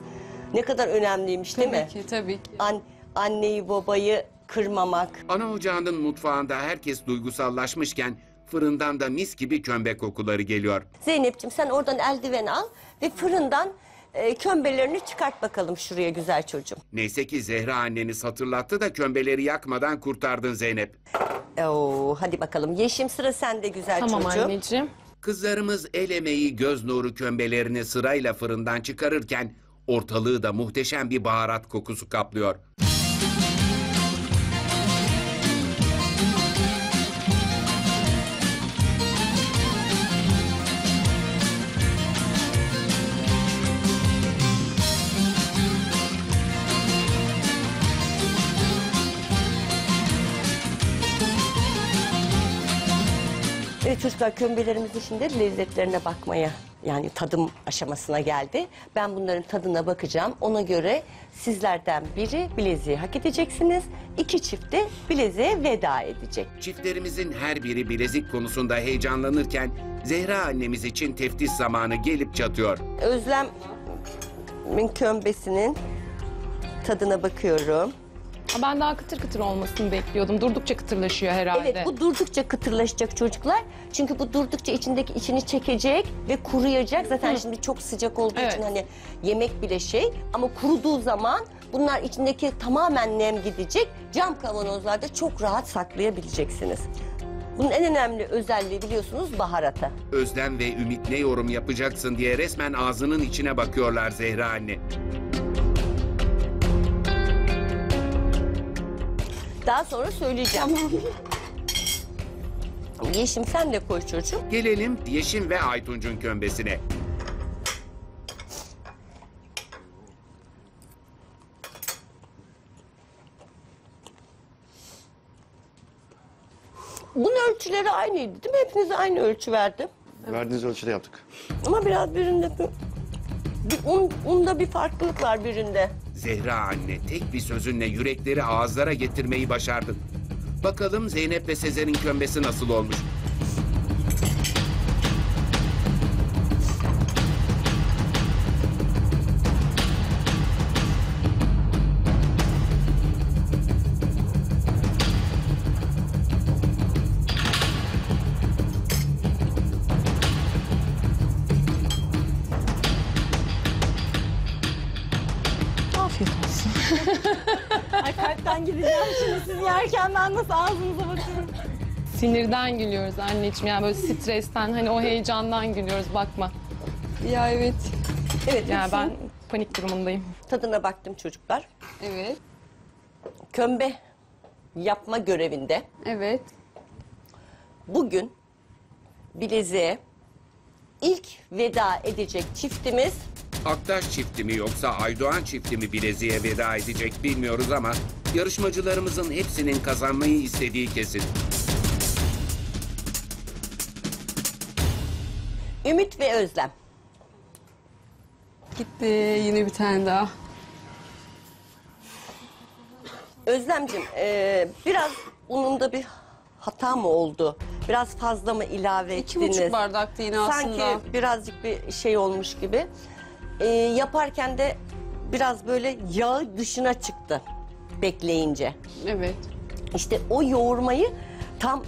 Ne kadar önemliymiş değil Tabii mi? ki tabii ki. An, anneyi babayı kırmamak. Ana ocağının mutfağında herkes duygusallaşmışken fırından da mis gibi kömbe kokuları geliyor. Zeynep'ciğim sen oradan eldiven al ve fırından e, kömbelerini çıkart bakalım şuraya güzel çocuğum. Neyse ki Zehra anneniz hatırlattı da kömbeleri yakmadan kurtardın Zeynep. Oo, hadi bakalım Yeşim sıra sende güzel Tamam çocuğum. anneciğim. Kızlarımız el emeği göz nuru kömbelerini sırayla fırından çıkarırken ortalığı da muhteşem bir baharat kokusu kaplıyor. Evet çocuklar kömbelerimizin şimdi lezzetlerine bakmaya yani tadım aşamasına geldi. Ben bunların tadına bakacağım. Ona göre sizlerden biri bileziği hak edeceksiniz. İki çift de bileziğe veda edecek. Çiftlerimizin her biri bilezik konusunda heyecanlanırken Zehra annemiz için teftiş zamanı gelip çatıyor. Özlem'in kömbesinin tadına bakıyorum. Ha, Ben daha kıtır kıtır olmasını bekliyordum. Durdukça kıtırlaşıyor herhalde. Evet bu durdukça kıtırlaşacak çocuklar. Çünkü bu durdukça içindeki içini çekecek ve kuruyacak. Zaten şimdi çok sıcak olduğu Evet. için hani yemek bile şey. Ama kuruduğu zaman bunlar içindeki tamamen nem gidecek. Cam kavanozlarda çok rahat saklayabileceksiniz. Bunun en önemli özelliği biliyorsunuz baharatı. Özlem ve Ümit ne yorum yapacaksın diye resmen ağzının içine bakıyorlar Zehra anne. Daha sonra söyleyeceğim. Yeşim sen de koy çocuğum. Gelelim Yeşim ve Aytunç'un kömbesine. Bunun ölçüleri aynıydı değil mi? Hepinize aynı ölçü verdim. Verdiğiniz ölçüde yaptık. Ama biraz birinde bir, bir un, unda bir farklılık var birinde. Zehra anne tek bir sözünle yürekleri ağızlara getirmeyi başardın. Bakalım Zeynep ve Sezer'in kömbesi nasıl olmuş? Nasıl ağzınıza bakıyorum. Sinirden gülüyoruz anneciğim yani böyle stresten hani o heyecandan gülüyoruz bakma. Ya evet. Evet, Yani ben panik durumundayım. tadına baktım çocuklar. Evet. Kömbe yapma görevinde Evet. bugün bileziğe ilk veda edecek çiftimiz Aktaş çifti mi yoksa Aydoğan çifti mi bileziğe veda edecek bilmiyoruz ama yarışmacılarımızın hepsinin kazanmayı istediği kesin. Ümit ve Özlem. Gitti yine bir tane daha. Özlemcim eee, biraz ununda bir hata mı oldu? Biraz fazla mı ilave İki ettiniz? buçuk bardaktı yine aslında. Sanki birazcık bir şey olmuş gibi. Eee, yaparken de biraz böyle yağı dışına çıktı bekleyince. Evet. İşte o yoğurmayı tam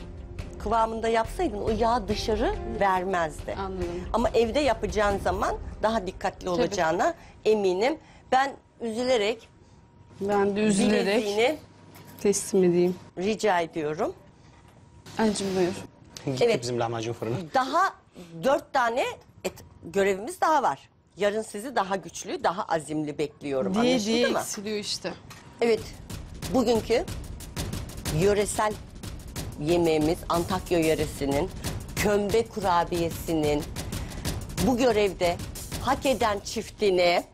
kıvamında yapsaydın o yağ dışarı vermezdi. Anladım. Ama evde yapacağın zaman daha dikkatli olacağına eminim. Ben üzülerek Ben de üzülerek bileziğini teslim edeyim. rica ediyorum. Anneciğim buyur. Gitti Evet. bizim lahmacun fırına. Daha dört tane et, görevimiz daha var. Yarın sizi daha güçlü, daha azimli bekliyorum. Diye Anlaşıldı diye mı? eksiliyor işte. Evet, bugünkü yöresel yemeğimiz Antakya yöresinin kömbe kurabiyesinin bu görevde hak eden çiftine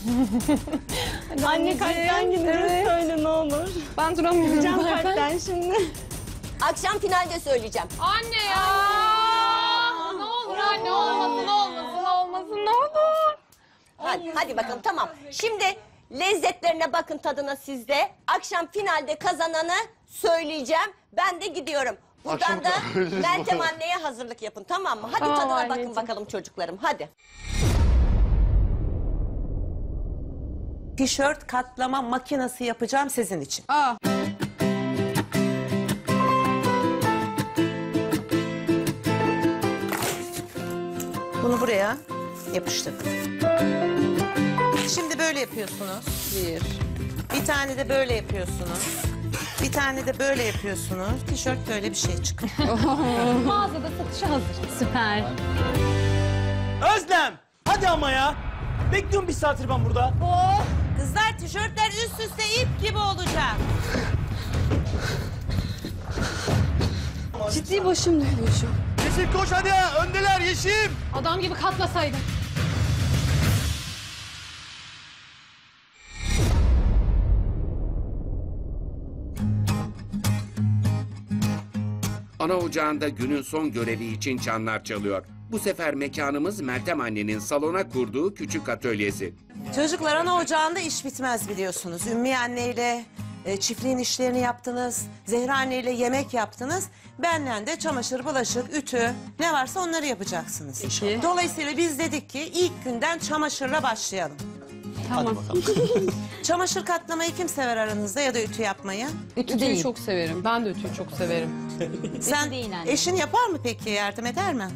Anne kalpten gidiyoruz söyle ne olur. Ben zaten. kalpten şimdi. akşam finalde söyleyeceğim. Anne ya! Ne olur anne olmasın olmasın olmasın ne olur. Hadi, hadi bakalım tamam. Şimdi lezzetlerine bakın tadına sizde. Akşam finalde kazananı söyleyeceğim. Ben de gidiyorum. Buradan da Meltem anneye hazırlık yapın tamam mı? Hadi Tamam tadına bakın anneciğim. bakalım çocuklarım hadi. Tişört katlama makinesi yapacağım sizin için. Aa. Bunu buraya yapıştırdım. Şimdi böyle yapıyorsunuz. Bir. Bir tane de böyle yapıyorsunuz. Bir tane de böyle yapıyorsunuz. Tişört böyle bir şey çıkıyor. Mağazada satışa hazır. Süper. Özlem! Hadi ama ya. Bekliyorum bir saattir ben burada. Oh, kızlar tişörtler üst üste ip gibi olacak. Ciddi başım dönüyor şu an. Yeşim koş hadi ya. Öndeler Yeşim. Adam gibi katlasaydın. Ana ocağında günün son görevi için çanlar çalıyor. Bu sefer mekanımız Meltem annenin salona kurduğu küçük atölyesi. Çocuklar ana ocağında iş bitmez biliyorsunuz. Ümmü anneyle e, çiftliğin işlerini yaptınız. Zehra anneyle yemek yaptınız. Benden de çamaşır, bulaşık, ütü ne varsa onları yapacaksınız. Dolayısıyla biz dedik ki ilk günden çamaşırla başlayalım. Tamam. Çamaşır katlamayı kim sever aranızda ya da ütü yapmayı? Ütüyü çok severim. Ben de ütüyü çok severim. Sen değil anne. eşin yapar mı peki yardım eder mi?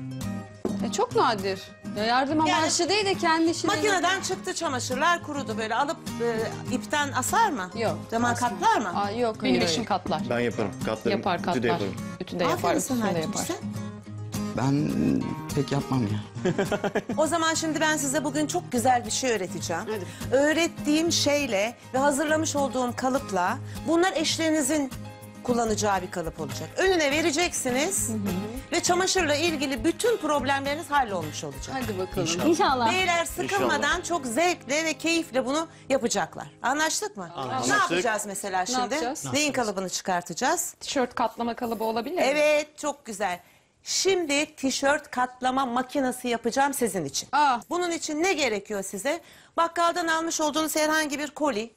E, çok nadir. Ya yardım amaçlı değil de kendi işini... Makineden çıktı çamaşırlar kurudu böyle alıp e, ipten asar mı? Yok, Zaman katlar mı? Aa, yok Benim hayır, eşim katlar. Ben yaparım. Katlarım. Yapar Ütü de katlar. yaparım. Ütü de yapar, Aferin sana ütüsünü de Aytun, yapar. sen. Ben pek yapmam ya. O zaman şimdi ben size bugün çok güzel bir şey öğreteceğim. Öğrettiğim şeyle ve hazırlamış olduğum kalıpla bunlar eşlerinizin kullanacağı bir kalıp olacak. Önüne vereceksiniz ve çamaşırla ilgili bütün problemleriniz hallolmuş olacak. Hadi bakalım. İnşallah. Beyler sıkılmadan çok zevkle ve keyifle bunu yapacaklar. Anlaştık mı? Ne yapacağız mesela şimdi? yapacağız? Neyin kalıbını çıkartacağız? Tişört katlama kalıbı olabilir mi? Evet çok güzel. Şimdi tişört katlama makinesi yapacağım sizin için. Aa. Bunun için ne gerekiyor size? Bakkaldan almış olduğunuz herhangi bir koli,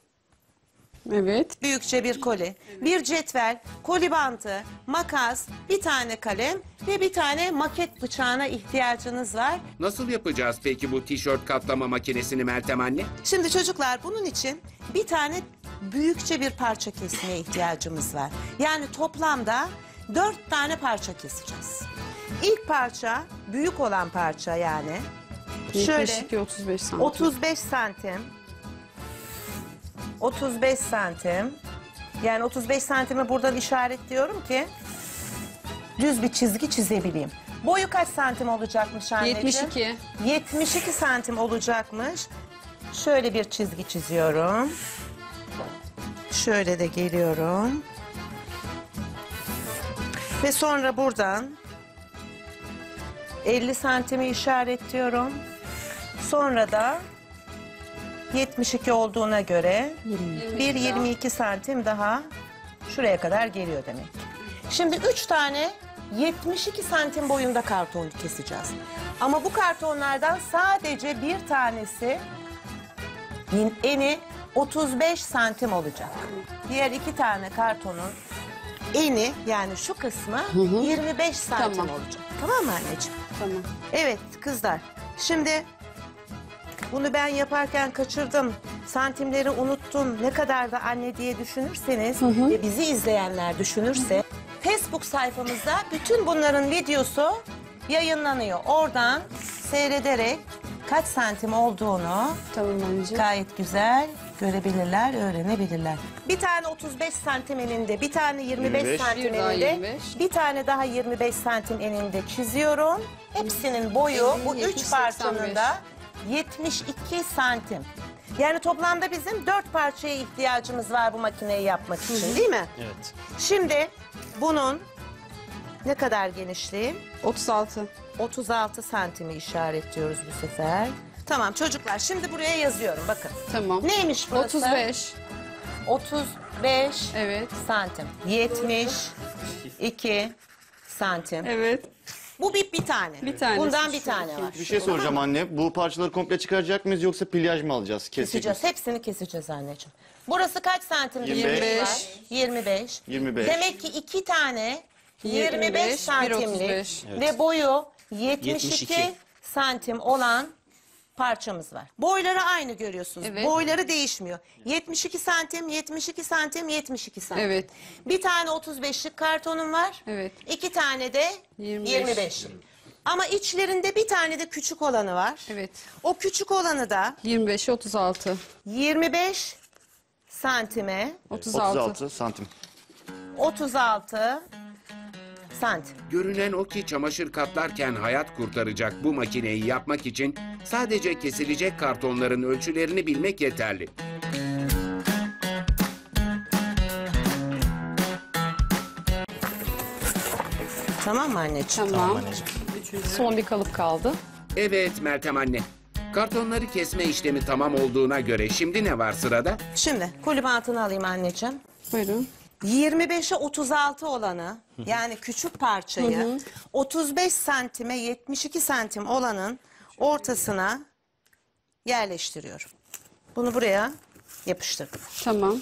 Evet. büyükçe bir koli, bir cetvel, koli bantı, makas, bir tane kalem ve bir tane maket bıçağına ihtiyacınız var. Nasıl yapacağız peki bu tişört katlama makinesini Meltem anne? Şimdi çocuklar bunun için bir tane büyükçe bir parça kesmeye ihtiyacımız var. Yani toplamda dört tane parça keseceğiz. İlk parça büyük olan parça yani. Şöyle 72 35 santim. 35 santim. 35 santim. Yani 35 santimi buradan işaretliyorum ki düz bir çizgi çizebileyim. Boyu kaç santim olacakmış anneciğim? 72. 72 santim olacakmış. Şöyle bir çizgi çiziyorum. Şöyle de geliyorum. Ve sonra buradan 50 santimi işaretliyorum. Sonra da 72 olduğuna göre bir 22 santim daha şuraya kadar geliyor demek. Şimdi 3 tane 72 santim boyunda karton keseceğiz. Ama bu kartonlardan sadece bir tanesi eni 35 santim olacak. Diğer iki tane kartonun eni yani şu kısmı 25 santim Tamam. olacak. Tamam mı anneciğim? Tamam. Evet kızlar. Şimdi bunu ben yaparken kaçırdım. Santimleri unuttum. Ne kadar da anne diye düşünürseniz ve bizi izleyenler düşünürse Facebook sayfamızda bütün bunların videosu yayınlanıyor. Oradan seyrederek kaç santim olduğunu Tamam anneciğim. gayet güzel görebilirler, öğrenebilirler. Bir tane 35 santim eninde, bir tane 25, 25. santim Bir daha eninde, 25. bir tane daha 25 santim eninde çiziyorum. Hepsinin boyu bu üç 75. parçanın da 72 santim. Yani toplamda bizim dört parçaya ihtiyacımız var bu makineyi yapmak için değil mi? Evet. Şimdi bunun ne kadar genişliği? 36. 36 santimi işaretliyoruz bu sefer. Tamam çocuklar şimdi buraya yazıyorum bakın. Tamam. Neymiş burası? 35. 35 Evet. santim. 72 santim. Evet. Bu bir, bir tane. Bir tanesi Bundan bir şu tane iki. var. Bir şey soracağım anne. Bu parçaları komple çıkaracak mıyız yoksa pilyaj mı alacağız? Kesecek Keseceğiz. Hepsini keseceğiz anneciğim. Burası kaç santim? 25. 25. 25. 25. Demek ki iki tane 25, 25, santimlik 1.35. ve boyu 72, 72. santim olan parçamız var. Boyları aynı görüyorsunuz. Evet. Boyları değişmiyor. 72 santim, 72 santim, 72 santim. Evet. Bir tane 35'lik kartonum var. Evet. İki tane de 25. 25. Ama içlerinde bir tane de küçük olanı var. Evet. O küçük olanı da 25 36. 25 santime 36. 36 santim. 36 santim. Görünen o ki çamaşır katlarken hayat kurtaracak bu makineyi yapmak için sadece kesilecek kartonların ölçülerini bilmek yeterli. Tamam mı anneciğim? Tamam. Son bir kalıp kaldı. Evet Meltem anne. Kartonları kesme işlemi tamam olduğuna göre şimdi ne var sırada? Şimdi kulübantını alayım anneciğim. Buyurun. 25'e 36 olanı yani küçük parçayı 35 santime 72 santim olanın ortasına yerleştiriyorum. Bunu buraya yapıştırdım. Tamam.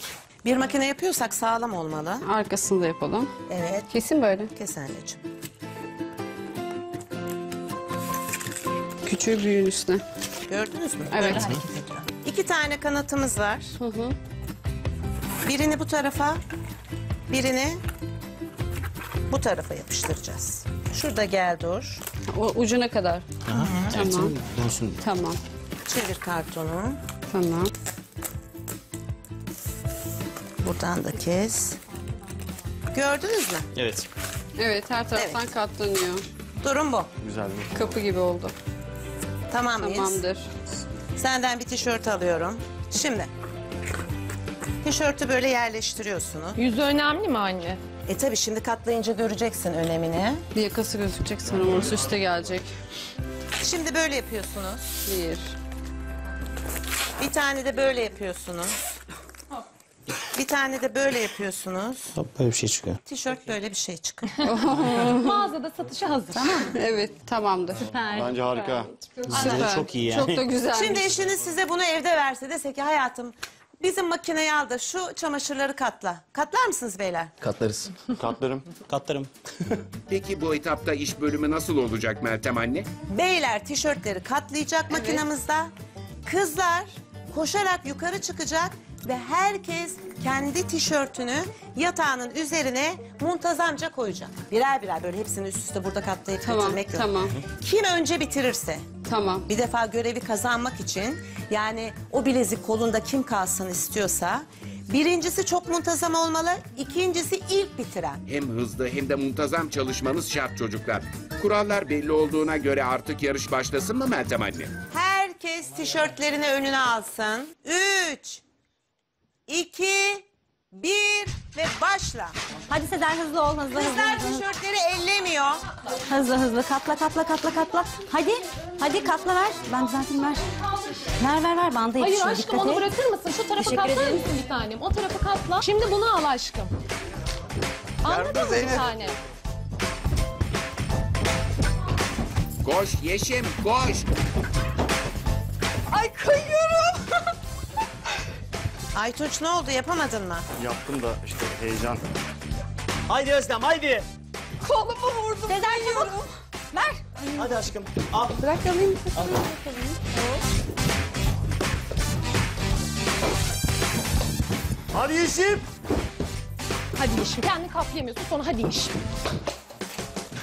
Bir makine yapıyorsak sağlam olmalı. Arkasını da yapalım. Evet. Kesin böyle. Kes anneciğim. Küçüğü büyüğün üstüne. Gördünüz mü? Evet. Böyle hareket ediyor. İki tane kanatımız var. Birini bu tarafa, birini bu tarafa yapıştıracağız. Şurada gel dur. O ucuna kadar. Aha, evet, Tamam. diye. Tamam. Çevir kartonu. Tamam. Buradan da kes. Gördünüz mü? Evet. Evet her taraftan katlanıyor. Durum bu. Güzel bir Kapı gibi oldu. Tamam mıyız? Tamamdır. Senden bir tişört alıyorum. Şimdi tişörtü böyle yerleştiriyorsunuz. Yüzü önemli mi anne? E tabi şimdi katlayınca göreceksin önemini. Bir yakası gözükecek sonra orası üste gelecek. Şimdi böyle yapıyorsunuz. Bir. Bir tane de böyle yapıyorsunuz. Bir tane de böyle yapıyorsunuz. Hop böyle bir şey çıkıyor. Tişört böyle bir şey çıkıyor. Mağazada satışa hazır. Evet tamamdır. Bence harika. Size çok iyi yani. Çok da güzel. Şimdi eşiniz size bunu evde verse dese ki hayatım bizim makineyi al da şu çamaşırları katla. Katlar mısınız beyler? Katlarız. Katlarım. Katlarım. Peki bu etapta iş bölümü nasıl olacak Meltem anne? Beyler tişörtleri katlayacak makinamızda. Kızlar koşarak yukarı çıkacak ve herkes kendi tişörtünü yatağının üzerine muntazamca koyacak. Birer birer böyle hepsini üst üste burada katlayıp Tamam, getirmek yok. tamam. Kim önce bitirirse Tamam. bir defa görevi kazanmak için yani o bilezik kolunda kim kalsın istiyorsa birincisi çok muntazam olmalı, ikincisi ilk bitiren. Hem hızlı hem de muntazam çalışmanız şart çocuklar. Kurallar belli olduğuna göre artık yarış başlasın mı Meltem anne? Herkes tişörtlerini önüne alsın. Üç, iki, bir ve başla. Hadi Sezer hızlı ol hızlı hızlı. Kızlar hızlı. tişörtleri ellemiyor. Hızlı hızlı katla katla katla katla. Hadi hadi katla ver. Ben düzelteyim ver. Ver ver ver banda Hayır aşkım dikkat onu et. bırakır mısın? Şu tarafa Teşekkür katlar ederim. mısın bir tanem? O tarafa katla. Şimdi bunu al aşkım. Anladın mı bir tane? Koş Yeşim koş. Ay kayıyorum. Aytunç ne oldu yapamadın mı? Yaptım da işte heyecan. Haydi Özlem haydi. Kolumu vurdum. Sezer çabuk. Ver. Hadi aşkım. Al. Bırak alayım. Hadi Yeşim. Hadi Yeşim kendini kaplayamıyorsun sonra hadi Yeşim.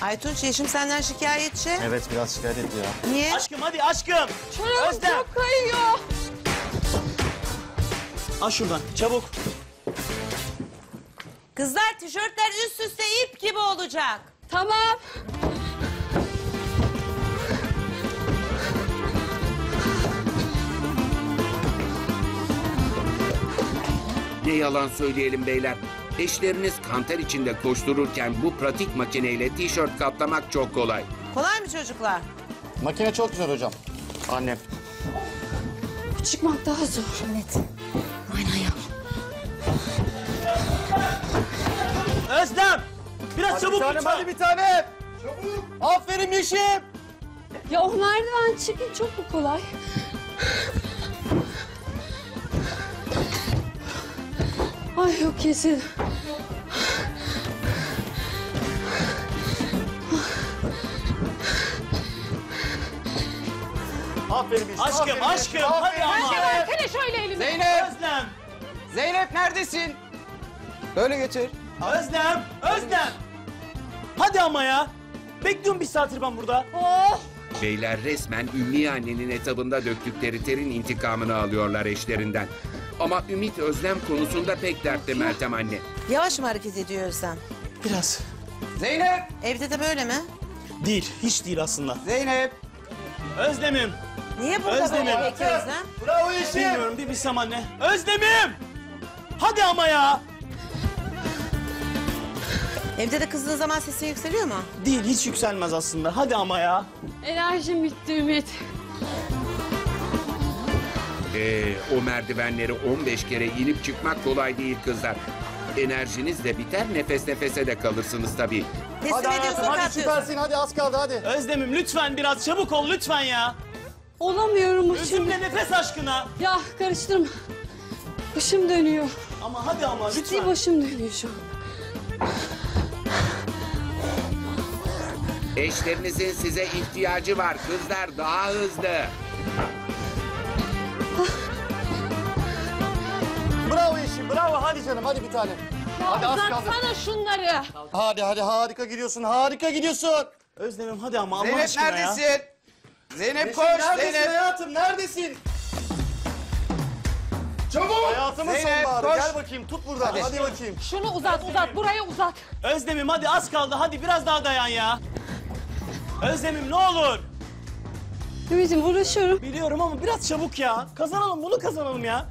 Aytunç Yeşim senden şikayetçi. Evet biraz şikayet etti ya. Niye? Aşkım hadi aşkım. Özlem. Çok kayıyor. Al şuradan çabuk. Kızlar tişörtler üst üste ip gibi olacak. Tamam. Ne yalan söyleyelim beyler. Eşleriniz kanter içinde koştururken bu pratik makineyle tişört katlamak çok kolay. Kolay mı çocuklar? Makine çok güzel hocam. Annem. Çıkmak daha zor. Evet. Aynen ya. Özlem. Biraz Hadi çabuk bir tanem lütfen. hadi bir tanem. Çabuk. Aferin Yeşim. Ya o merdiven çıkın çok mu kolay? Ay yok kesin. Aferin Yeşim. Aşkım aferin aşkım Yeşim, hadi aferin ama. Yeşim. Versene şöyle elini. Zeynep! Özlem. Zeynep neredesin? Böyle götür. Özlem. Özlem. Hadi ama ya. Bekliyorum bir saattir ben burada. Beyler resmen Ümmiye annenin etabında döktükleri terin intikamını alıyorlar eşlerinden. Ama Ümit Özlem konusunda pek dertli Meltem anne. Yavaş mı hareket ediyor Özlem? Biraz. Zeynep! Evde de böyle mi? Değil. Hiç değil aslında. Zeynep! Özlemim. Niye burada Özlemim. böyle peki Özlem? Bravo Yeşim. Bilmiyorum bir bilsem anne. Özlemim. Hadi ama ya. Evde de kızdığın zaman sesin yükseliyor mu? Değil hiç yükselmez aslında. Hadi ama ya. Enerjim bitti Ümit. Ee, o merdivenleri 15 kere inip çıkmak kolay değil kızlar. Enerjiniz de biter, nefes nefese de kalırsınız tabii. Teslim Hadi hayatım ediyorsun hadi süpersin hadi az kaldı hadi. Özlemim lütfen biraz çabuk ol lütfen ya. Olamıyorum başım. Özümle nefes aşkına. Ya karıştırma. Başım dönüyor. Ama hadi ama Ciddi lütfen. başım dönüyor şu an. Eşlerinizin size ihtiyacı var kızlar daha hızlı. Bravo Yeşim bravo hadi canım hadi bir tanem. Hadi az kaldı. Uzatsana şunları. Hadi hadi harika gidiyorsun harika gidiyorsun. Özlemim hadi ama Allah Zeynep aşkına ya. neredesin? Zeynep Yeşim koş neredesin Zeynep. hayatım neredesin? Çabuk. Hayatımın Zeynep, sonbaharı koş. gel bakayım tut buradan hadi, bakayım. Şunu uzat uzat buraya uzat. Özlemim hadi az kaldı hadi biraz daha dayan ya. Özlemim ne olur. Ümit'im uğraşıyorum. Biliyorum ama biraz çabuk ya. Kazanalım bunu kazanalım ya.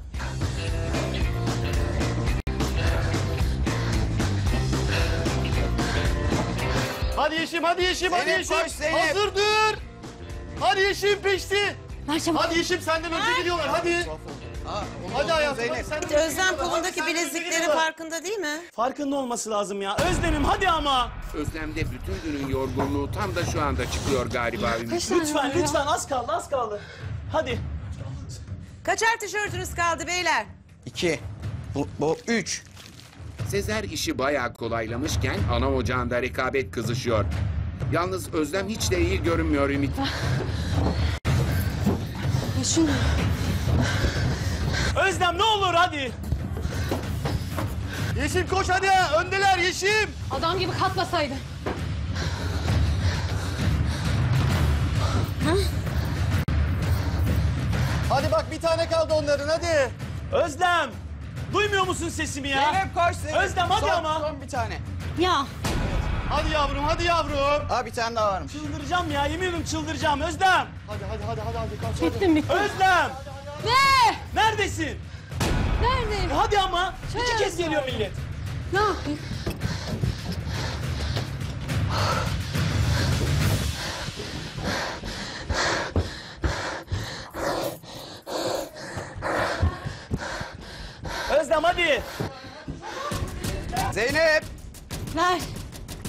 Hadi Yeşim hadi Yeşim hadi Zeynep, Yeşim. koş, Zeynep. Hazır dur. Hadi Yeşim. Ver çabuk. Hadi Yeşim senden önce gidiyorlar hadi. Hadi hayatım hadi sen. Özlem kolundaki bileziklerin farkında değil mi? Farkında olması lazım ya. Özlemim hadi ama. Özlem'de bütün günün yorgunluğu tam da şu anda çıkıyor galiba. Lütfen lütfen az kaldı az kaldı. Hadi. Kaçar tişörtünüz kaldı beyler? İki. Bu, bu üç. Sezer işi bayağı kolaylamışken ana ocağında rekabet kızışıyor. Yalnız Özlem hiç de iyi görünmüyor Ümit. Özlem ne olur hadi. Yeşim koş hadi öndeler Yeşim. Adam gibi katlasaydı. Hadi bak bir tane kaldı onların hadi. Özlem. Duymuyor musun sesimi ya? Zeynep koş Zeynep. Özlem, hadi son, ama. Son bir tane. Ya Hadi yavrum hadi yavrum. Aa bir tane daha varmış. Çıldıracağım ya yemin ediyorum çıldıracağım Özlem. Hadi hadi hadi hadi hadi kaç. Bittim bittim. Özlem. Ne? Neredesin? Neredeyim? E hadi ama. İki kez geliyor millet. Ne yapayım? Özlem hadi. Zeynep. ver.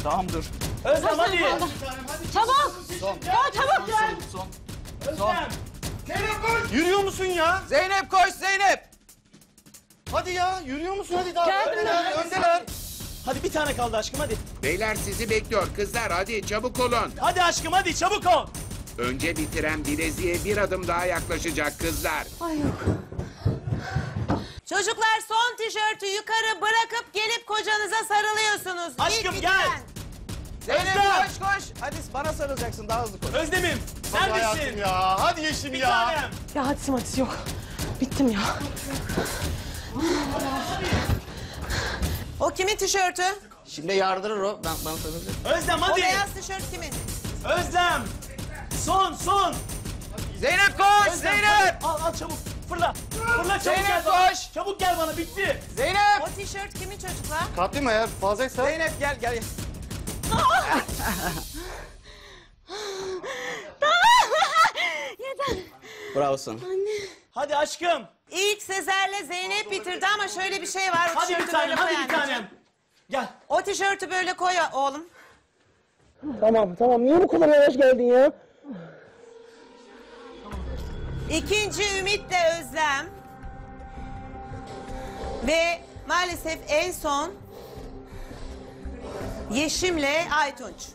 Tamam dur. Özlem hadi. Çabuk. Ya çabuk gel. Son. Özlem. Yürüyor musun ya? Zeynep koş Zeynep. Hadi ya yürüyor musun hadi daha. Geldim öndeler, öndeler. Hadi bir tane kaldı aşkım hadi. Beyler sizi bekliyor kızlar hadi çabuk olun. Hadi aşkım hadi çabuk ol. Önce bitiren bileziğe bir adım daha yaklaşacak kızlar. Çocuklar son tişörtü yukarı bırakıp gelip kocanıza sarılıyorsunuz. Aşkım, İlk gel. Zeynep Özlem. koş koş. Hadi bana sarılacaksın daha hızlı koş. Özlemim. Hadi hayatım Neredesin? ya. Hadi Yeşim Bir ya. tanem. Ya hadisi madisi yok. Bittim ya. O kimin tişörtü? Şimdi yardırır o. Ben bana sarılacak. Özlem O hadi. beyaz tişört kimin? Özlem. Son son. Zeynep koş Özlem, Zeynep. hadi. Al al çabuk. Fırla. Fırla çabuk Zeynep, gel bana. koş. Çabuk gel bana bitti. Zeynep. O tişört kimin çocuklar? Katlayayım eğer fazlaysa. Zeynep gel gel. Bravo sana. Hadi aşkım. İlk Sezer'le Zeynep bitirdi ama şöyle bir şey var. O Hadi bir tişörtü tanem böyle koy hadi bir anneciğim. tanem. Gel. O tişörtü böyle koy oğlum. Tamam tamam niye bu kadar yavaş geldin ya? İkinci Ümit'le Özlem. Ve maalesef en son Yeşim'le Aytunç.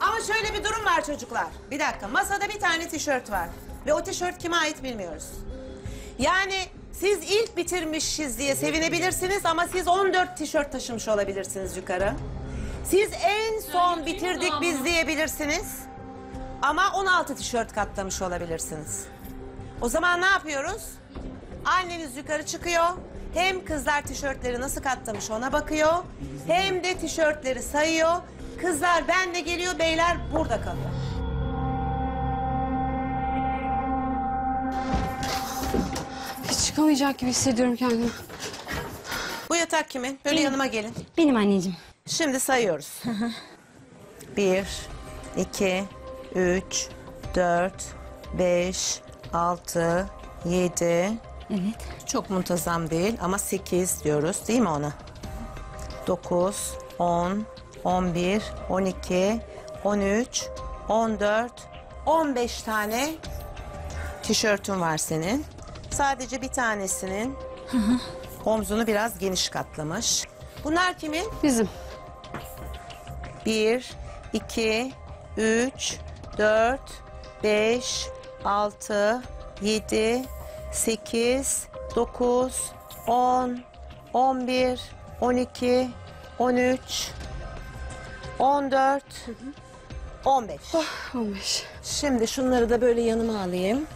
Ama şöyle bir durum var çocuklar. Bir dakika masada bir tane tişört var. Ve o tişört kime ait bilmiyoruz. Yani siz ilk bitirmişiz diye sevinebilirsiniz ama siz 14 tişört taşımış olabilirsiniz yukarı. Siz en son bitirdik biz diyebilirsiniz. Ama 16 tişört katlamış olabilirsiniz. O zaman ne yapıyoruz? Anneniz yukarı çıkıyor. Hem kızlar tişörtleri nasıl katlamış ona bakıyor. Hem de tişörtleri sayıyor. Kızlar ben de geliyor, beyler burada kalıyor. Hiç çıkamayacak gibi hissediyorum kendimi. Bu yatak kimin? Böyle yanıma gelin. Benim anneciğim. Şimdi sayıyoruz. Bir, iki, üç, dört, beş, altı, yedi. Evet. Çok muntazam değil ama sekiz diyoruz değil mi ona? Dokuz, on, on bir, on iki, on üç, on dört, on beş tane tişörtün var senin. Sadece bir tanesinin omzunu biraz geniş katlamış. Bunlar kimin? Bizim. Bir, iki, üç, dört, beş, altı, yedi, sekiz, dokuz, on, on bir, on iki, on üç, on dört, on beş. 15. Şimdi şunları da böyle yanıma alayım.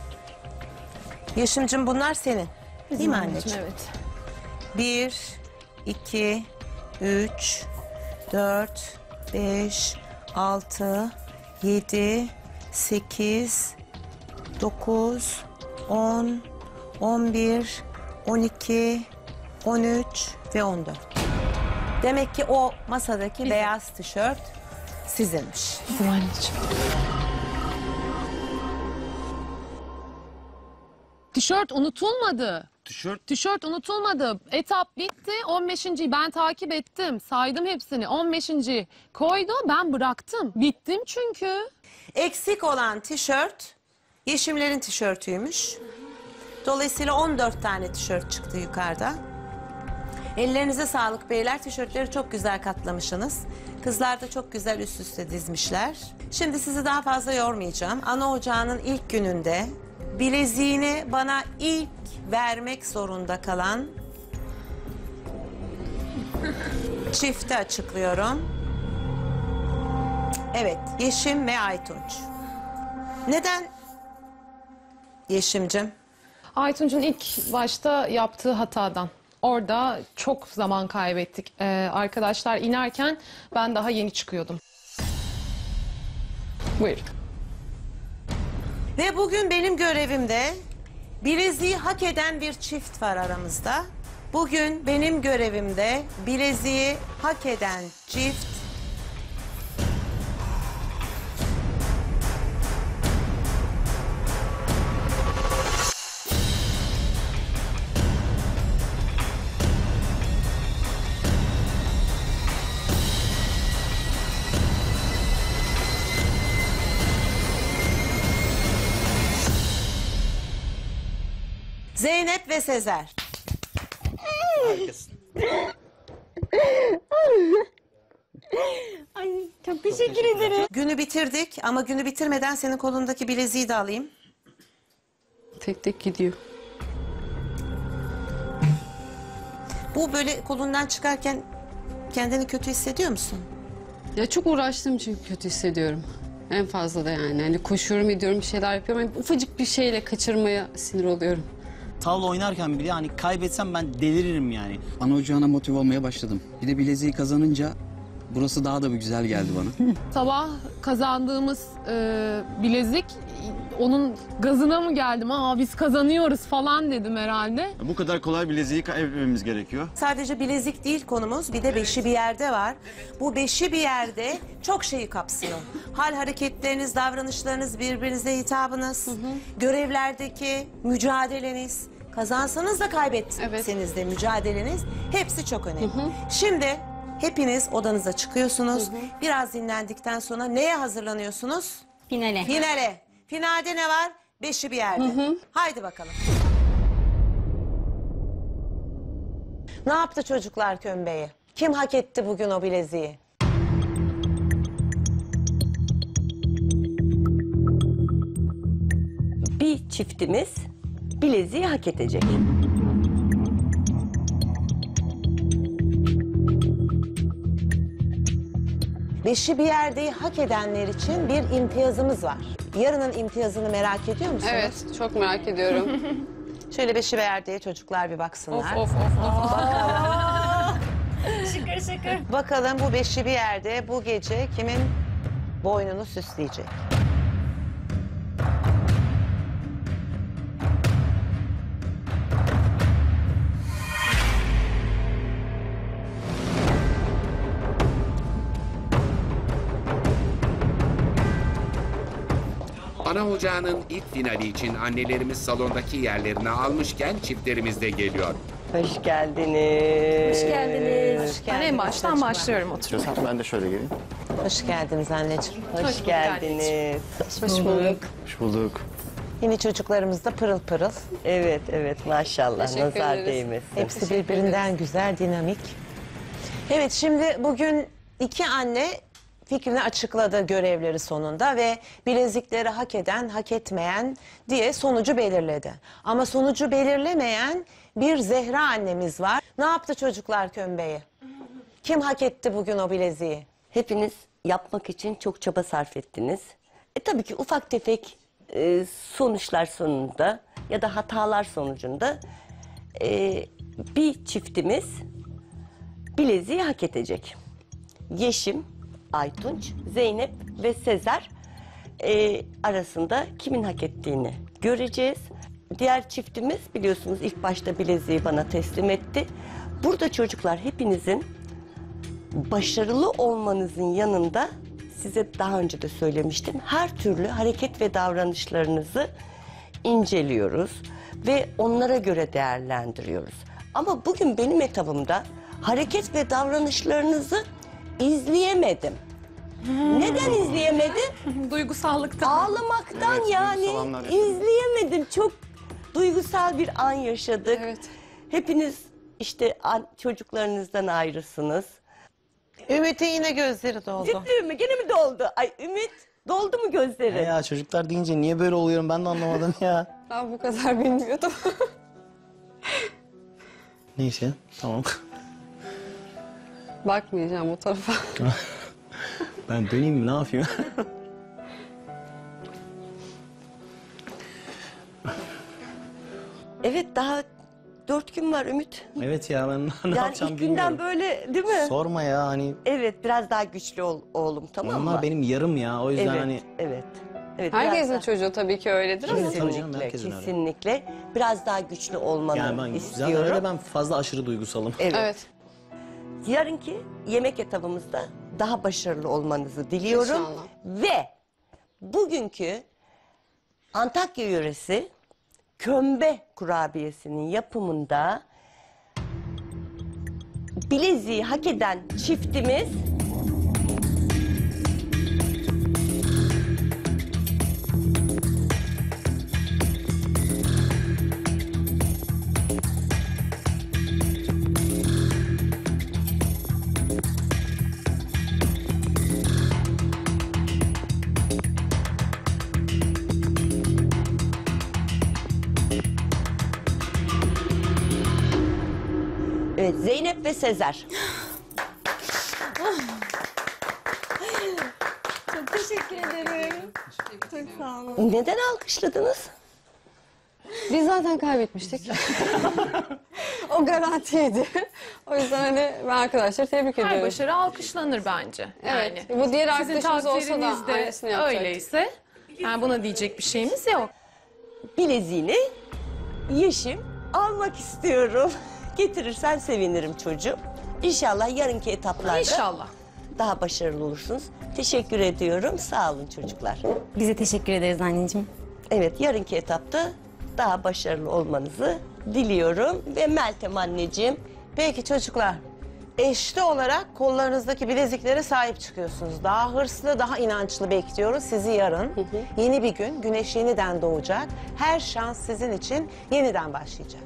Yeşimcim bunlar senin. Değil mi anneciğim? Evet. Bir, iki, üç, dört, beş, altı, yedi, sekiz, dokuz, on, on bir, on iki, on üç ve on dört. Demek ki o masadaki beyaz tişört sizinmiş. Bizim anneciğim. Tişört unutulmadı. Tişört Tişört unutulmadı. Etap bitti. 15. ben takip ettim. Saydım hepsini. 15. koydu. Ben bıraktım. Bittim çünkü. Eksik olan tişört Yeşimlerin tişörtüymüş. Dolayısıyla 14 tane tişört çıktı yukarıda. Ellerinize sağlık beyler. Tişörtleri çok güzel katlamışsınız. Kızlar da çok güzel üst üste dizmişler. Şimdi sizi daha fazla yormayacağım. Ana ocağının ilk gününde bileziğini bana ilk vermek zorunda kalan çifti açıklıyorum. Evet, Yeşim ve Aytunç. Neden Yeşimcim? Aytunç'un ilk başta yaptığı hatadan. Orada çok zaman kaybettik. Ee, arkadaşlar inerken ben daha yeni çıkıyordum. Buyur. Ve bugün benim görevimde bileziği hak eden bir çift var aramızda. Bugün benim görevimde bileziği hak eden çift ve Sezer. Ay çok teşekkür ederim. Günü bitirdik ama günü bitirmeden senin kolundaki bileziği de alayım. Tek tek gidiyor. Bu böyle kolundan çıkarken kendini kötü hissediyor musun? Ya çok uğraştığım için kötü hissediyorum. En fazla da yani. Hani koşuyorum ediyorum bir şeyler yapıyorum. Hani ufacık bir şeyle kaçırmaya sinir oluyorum. Tavla oynarken bile hani kaybetsem ben deliririm yani. Ana ocağına motive olmaya başladım. Bir de bileziği kazanınca burası daha da bir güzel geldi bana. Sabah kazandığımız e, bilezik onun gazına mı geldim? Aa biz kazanıyoruz falan dedim herhalde. bu kadar kolay bileziği kaybetmemiz gerekiyor. Sadece bilezik değil konumuz bir de beşi bir yerde var. Bu beşi bir yerde çok şeyi kapsıyor. Hal hareketleriniz, davranışlarınız, birbirinize hitabınız, görevlerdeki mücadeleniz, kazansanız da kaybetseniz de mücadeleniz hepsi çok önemli. Şimdi hepiniz odanıza çıkıyorsunuz. Biraz dinlendikten sonra neye hazırlanıyorsunuz? Finale. Finale. Finalde ne var? Beşi bir yerde. Haydi bakalım. Ne yaptı çocuklar kömbeyi? Kim hak etti bugün o bileziği? Bir çiftimiz bileziği hak edecek. Beşi bir yerdeyi hak edenler için bir imtiyazımız var. Yarının imtiyazını merak ediyor musunuz? Evet çok merak ediyorum. Şöyle beşi bir yerdeye çocuklar bir baksınlar. of of of. of. Şıkır şıkır. Bakalım bu beşi bir yerde bu gece kimin boynunu süsleyecek? Ana ocağının ilk finali için annelerimiz salondaki yerlerini almışken çiftlerimiz de geliyor. Hoş geldiniz. Hoş geldiniz. Ben en baştan başlıyorum otur. İstiyorsan ben de şöyle geleyim. Hoş geldiniz anneciğim. Hoş geldiniz. Hoş bulduk. Hoş bulduk. Yine çocuklarımız da pırıl pırıl. Evet evet maşallah Teşekkür nazar ederiz. değmesin. Hepsi birbirinden güzel, dinamik. Evet şimdi bugün iki anne fikrini açıkladı görevleri sonunda ve bilezikleri hak eden, hak etmeyen diye sonucu belirledi. Ama sonucu belirlemeyen bir Zehra annemiz var. Ne yaptı çocuklar kömbeyi? Kim hak etti bugün o bileziği? Hepiniz yapmak için çok çaba sarf ettiniz. E tabii ki ufak tefek e, sonuçlar sonunda ya da hatalar sonucunda e, bir çiftimiz bileziği hak edecek. Yeşim, Aytunç, Zeynep ve Sezer e, arasında kimin hak ettiğini göreceğiz. Diğer çiftimiz biliyorsunuz ilk başta bileziği bana teslim etti. Burada çocuklar hepinizin başarılı olmanızın yanında size daha önce de söylemiştim. Her türlü hareket ve davranışlarınızı inceliyoruz. ve onlara göre değerlendiriyoruz. Ama bugün benim etabımda hareket ve davranışlarınızı izleyemedim. Neden izleyemedim? Duygusallıktan. Ağlamaktan Evet, yani duygusal anlar yaşadım. izleyemedim. Çok duygusal bir an yaşadık. Evet. Hepiniz işte an- çocuklarınızdan ayrısınız. Ümit'in yine gözleri doldu. Ciddi mi? Gene mi doldu? Ay Ümit doldu mu gözleri? E ya çocuklar deyince niye böyle oluyorum ben de anlamadım ya. Ben bu kadar bilmiyordum. Neyse tamam. Bakmayacağım o tarafa. Ben döneyim mi ne yapayım? Evet daha dört gün var Ümit. evet ya ben ne yani yapacağım ilk günden bilmiyorum. böyle değil mi? Sorma ya hani Evet biraz daha güçlü ol oğlum tamam mı? onlar benim yarım ya o yüzden evet, hani evet. Evet, biraz Herkesin daha- çocuğu tabii ki öyledir ama. Tabii canım, Kesinlikle, herkesin öyle. kesinlikle. Biraz daha güçlü olmanı yani ben istiyorum. zaten öyle ben fazla aşırı duygusalım. Evet. Evet. Yarınki yemek etabımızda daha başarılı olmanızı diliyorum. İnşallah. Ve bugünkü Antakya yöresi kömbe kurabiyesinin yapımında bileziği hak eden çiftimiz ve Sezer. Çok teşekkür ederim. Çok sağ olun. Neden alkışladınız? Biz zaten kaybetmiştik. o garantiydi. O yüzden hani ben arkadaşları tebrik Her ediyorum. başarı alkışlanır bence. Evet. Yani. Bu diğer arkadaşımız olsa da aynısını yapacaktı. öyleyse yani buna diyecek bir şeyimiz yok. bileziğini Yeşim almak istiyorum. Getirirsen sevinirim çocuğum. İnşallah yarınki etaplarda İnşallah. daha başarılı olursunuz. Teşekkür ediyorum. Sağ olun çocuklar. Bize teşekkür ederiz anneciğim. Evet yarınki etapta daha başarılı olmanızı diliyorum. Ve Meltem anneciğim. Peki çocuklar. Eşli olarak kollarınızdaki bileziklere sahip çıkıyorsunuz. Daha hırslı, daha inançlı bekliyoruz sizi yarın. Yeni bir gün, güneş yeniden doğacak. Her şans sizin için yeniden başlayacak.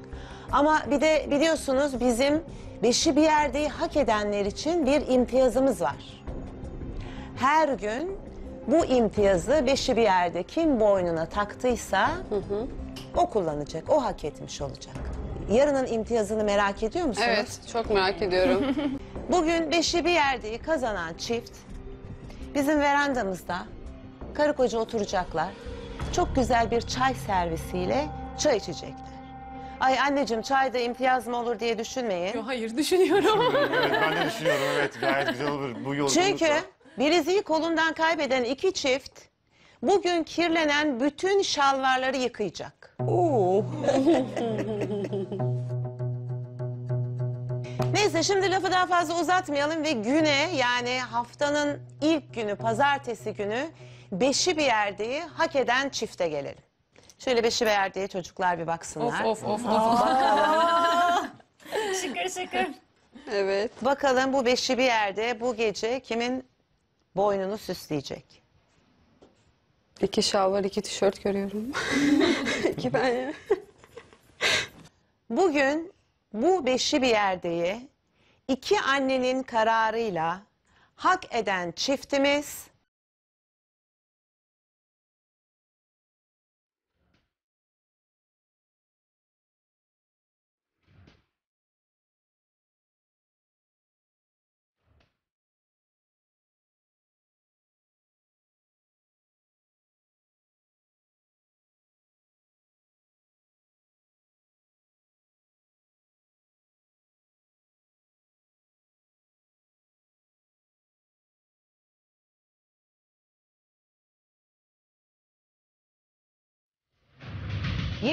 Ama bir de biliyorsunuz bizim beşi bir yerde hak edenler için bir imtiyazımız var. Her gün bu imtiyazı beşi bir yerde kim boynuna taktıysa o kullanacak, o hak etmiş olacak. Yarının imtiyazını merak ediyor musunuz? Evet, çok merak ediyorum. Bugün beşi bir yerdeyi kazanan çift bizim verandamızda karı koca oturacaklar. Çok güzel bir çay servisiyle çay içecekler. Ay anneciğim çayda imtiyaz mı olur diye düşünmeyin. Yo, hayır düşünüyorum. evet ben de düşünüyorum evet gayet güzel olur bu yolculukta. Çünkü bileziği kolundan kaybeden iki çift bugün kirlenen bütün şalvarları yıkayacak. Neyse şimdi lafı daha fazla uzatmayalım ve güne yani haftanın ilk günü pazartesi günü beşi bir yerdeyi hak eden çifte gelelim. Şöyle beşi bir yerdeye çocuklar bir baksınlar. of of of of. evet. Bakalım bu beşi bir yerde bu gece kimin boynunu süsleyecek? İki şal var, iki tişört görüyorum. iki tane. Bugün bu beşi bir yerdeyi iki annenin kararıyla hak eden çiftimiz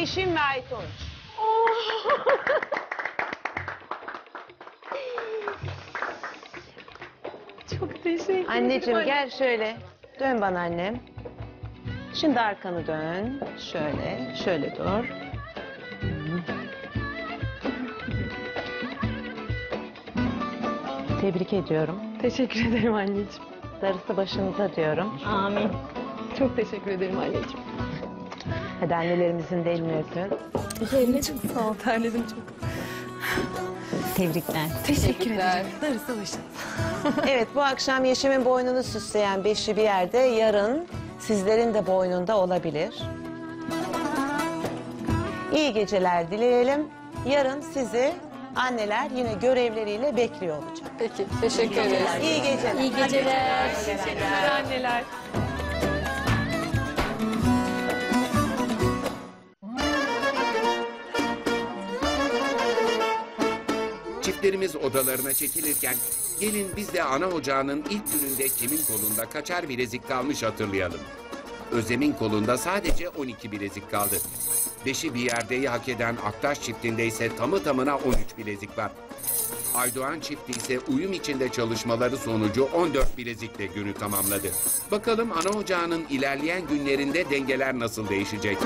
Eşim Vahit oh. Tunç. Çok teşekkür ederim. Anneciğim gel şöyle. Dön bana annem. Şimdi arkanı dön. Şöyle, şöyle dur. Tebrik ediyorum. Teşekkür ederim anneciğim. Darısı başınıza diyorum. Amin. Çok teşekkür ederim anneciğim. Hadi annelerimizin de elini öpün. çok sağ ol terledim çok. Tebrikler. Teşekkür ederim. Darısı başınıza. Evet bu akşam Yeşim'in boynunu süsleyen beşi bir yerde yarın sizlerin de boynunda olabilir. İyi geceler dileyelim. Yarın sizi anneler yine görevleriyle bekliyor olacak. Peki teşekkür ederiz. İyi geceler. İyi geceler. Teşekkürler anneler. Çiftlerimiz odalarına çekilirken gelin biz de ana ocağının ilk gününde kimin kolunda kaçar bilezik kalmış hatırlayalım. Özlem'in kolunda sadece 12 bilezik kaldı. Beşi bir yerdeyi hak eden Aktaş çiftinde ise tamı tamına 13 bilezik var. Aydoğan çifti ise uyum içinde çalışmaları sonucu 14 bilezikle günü tamamladı. Bakalım ana ocağının ilerleyen günlerinde dengeler nasıl değişecek?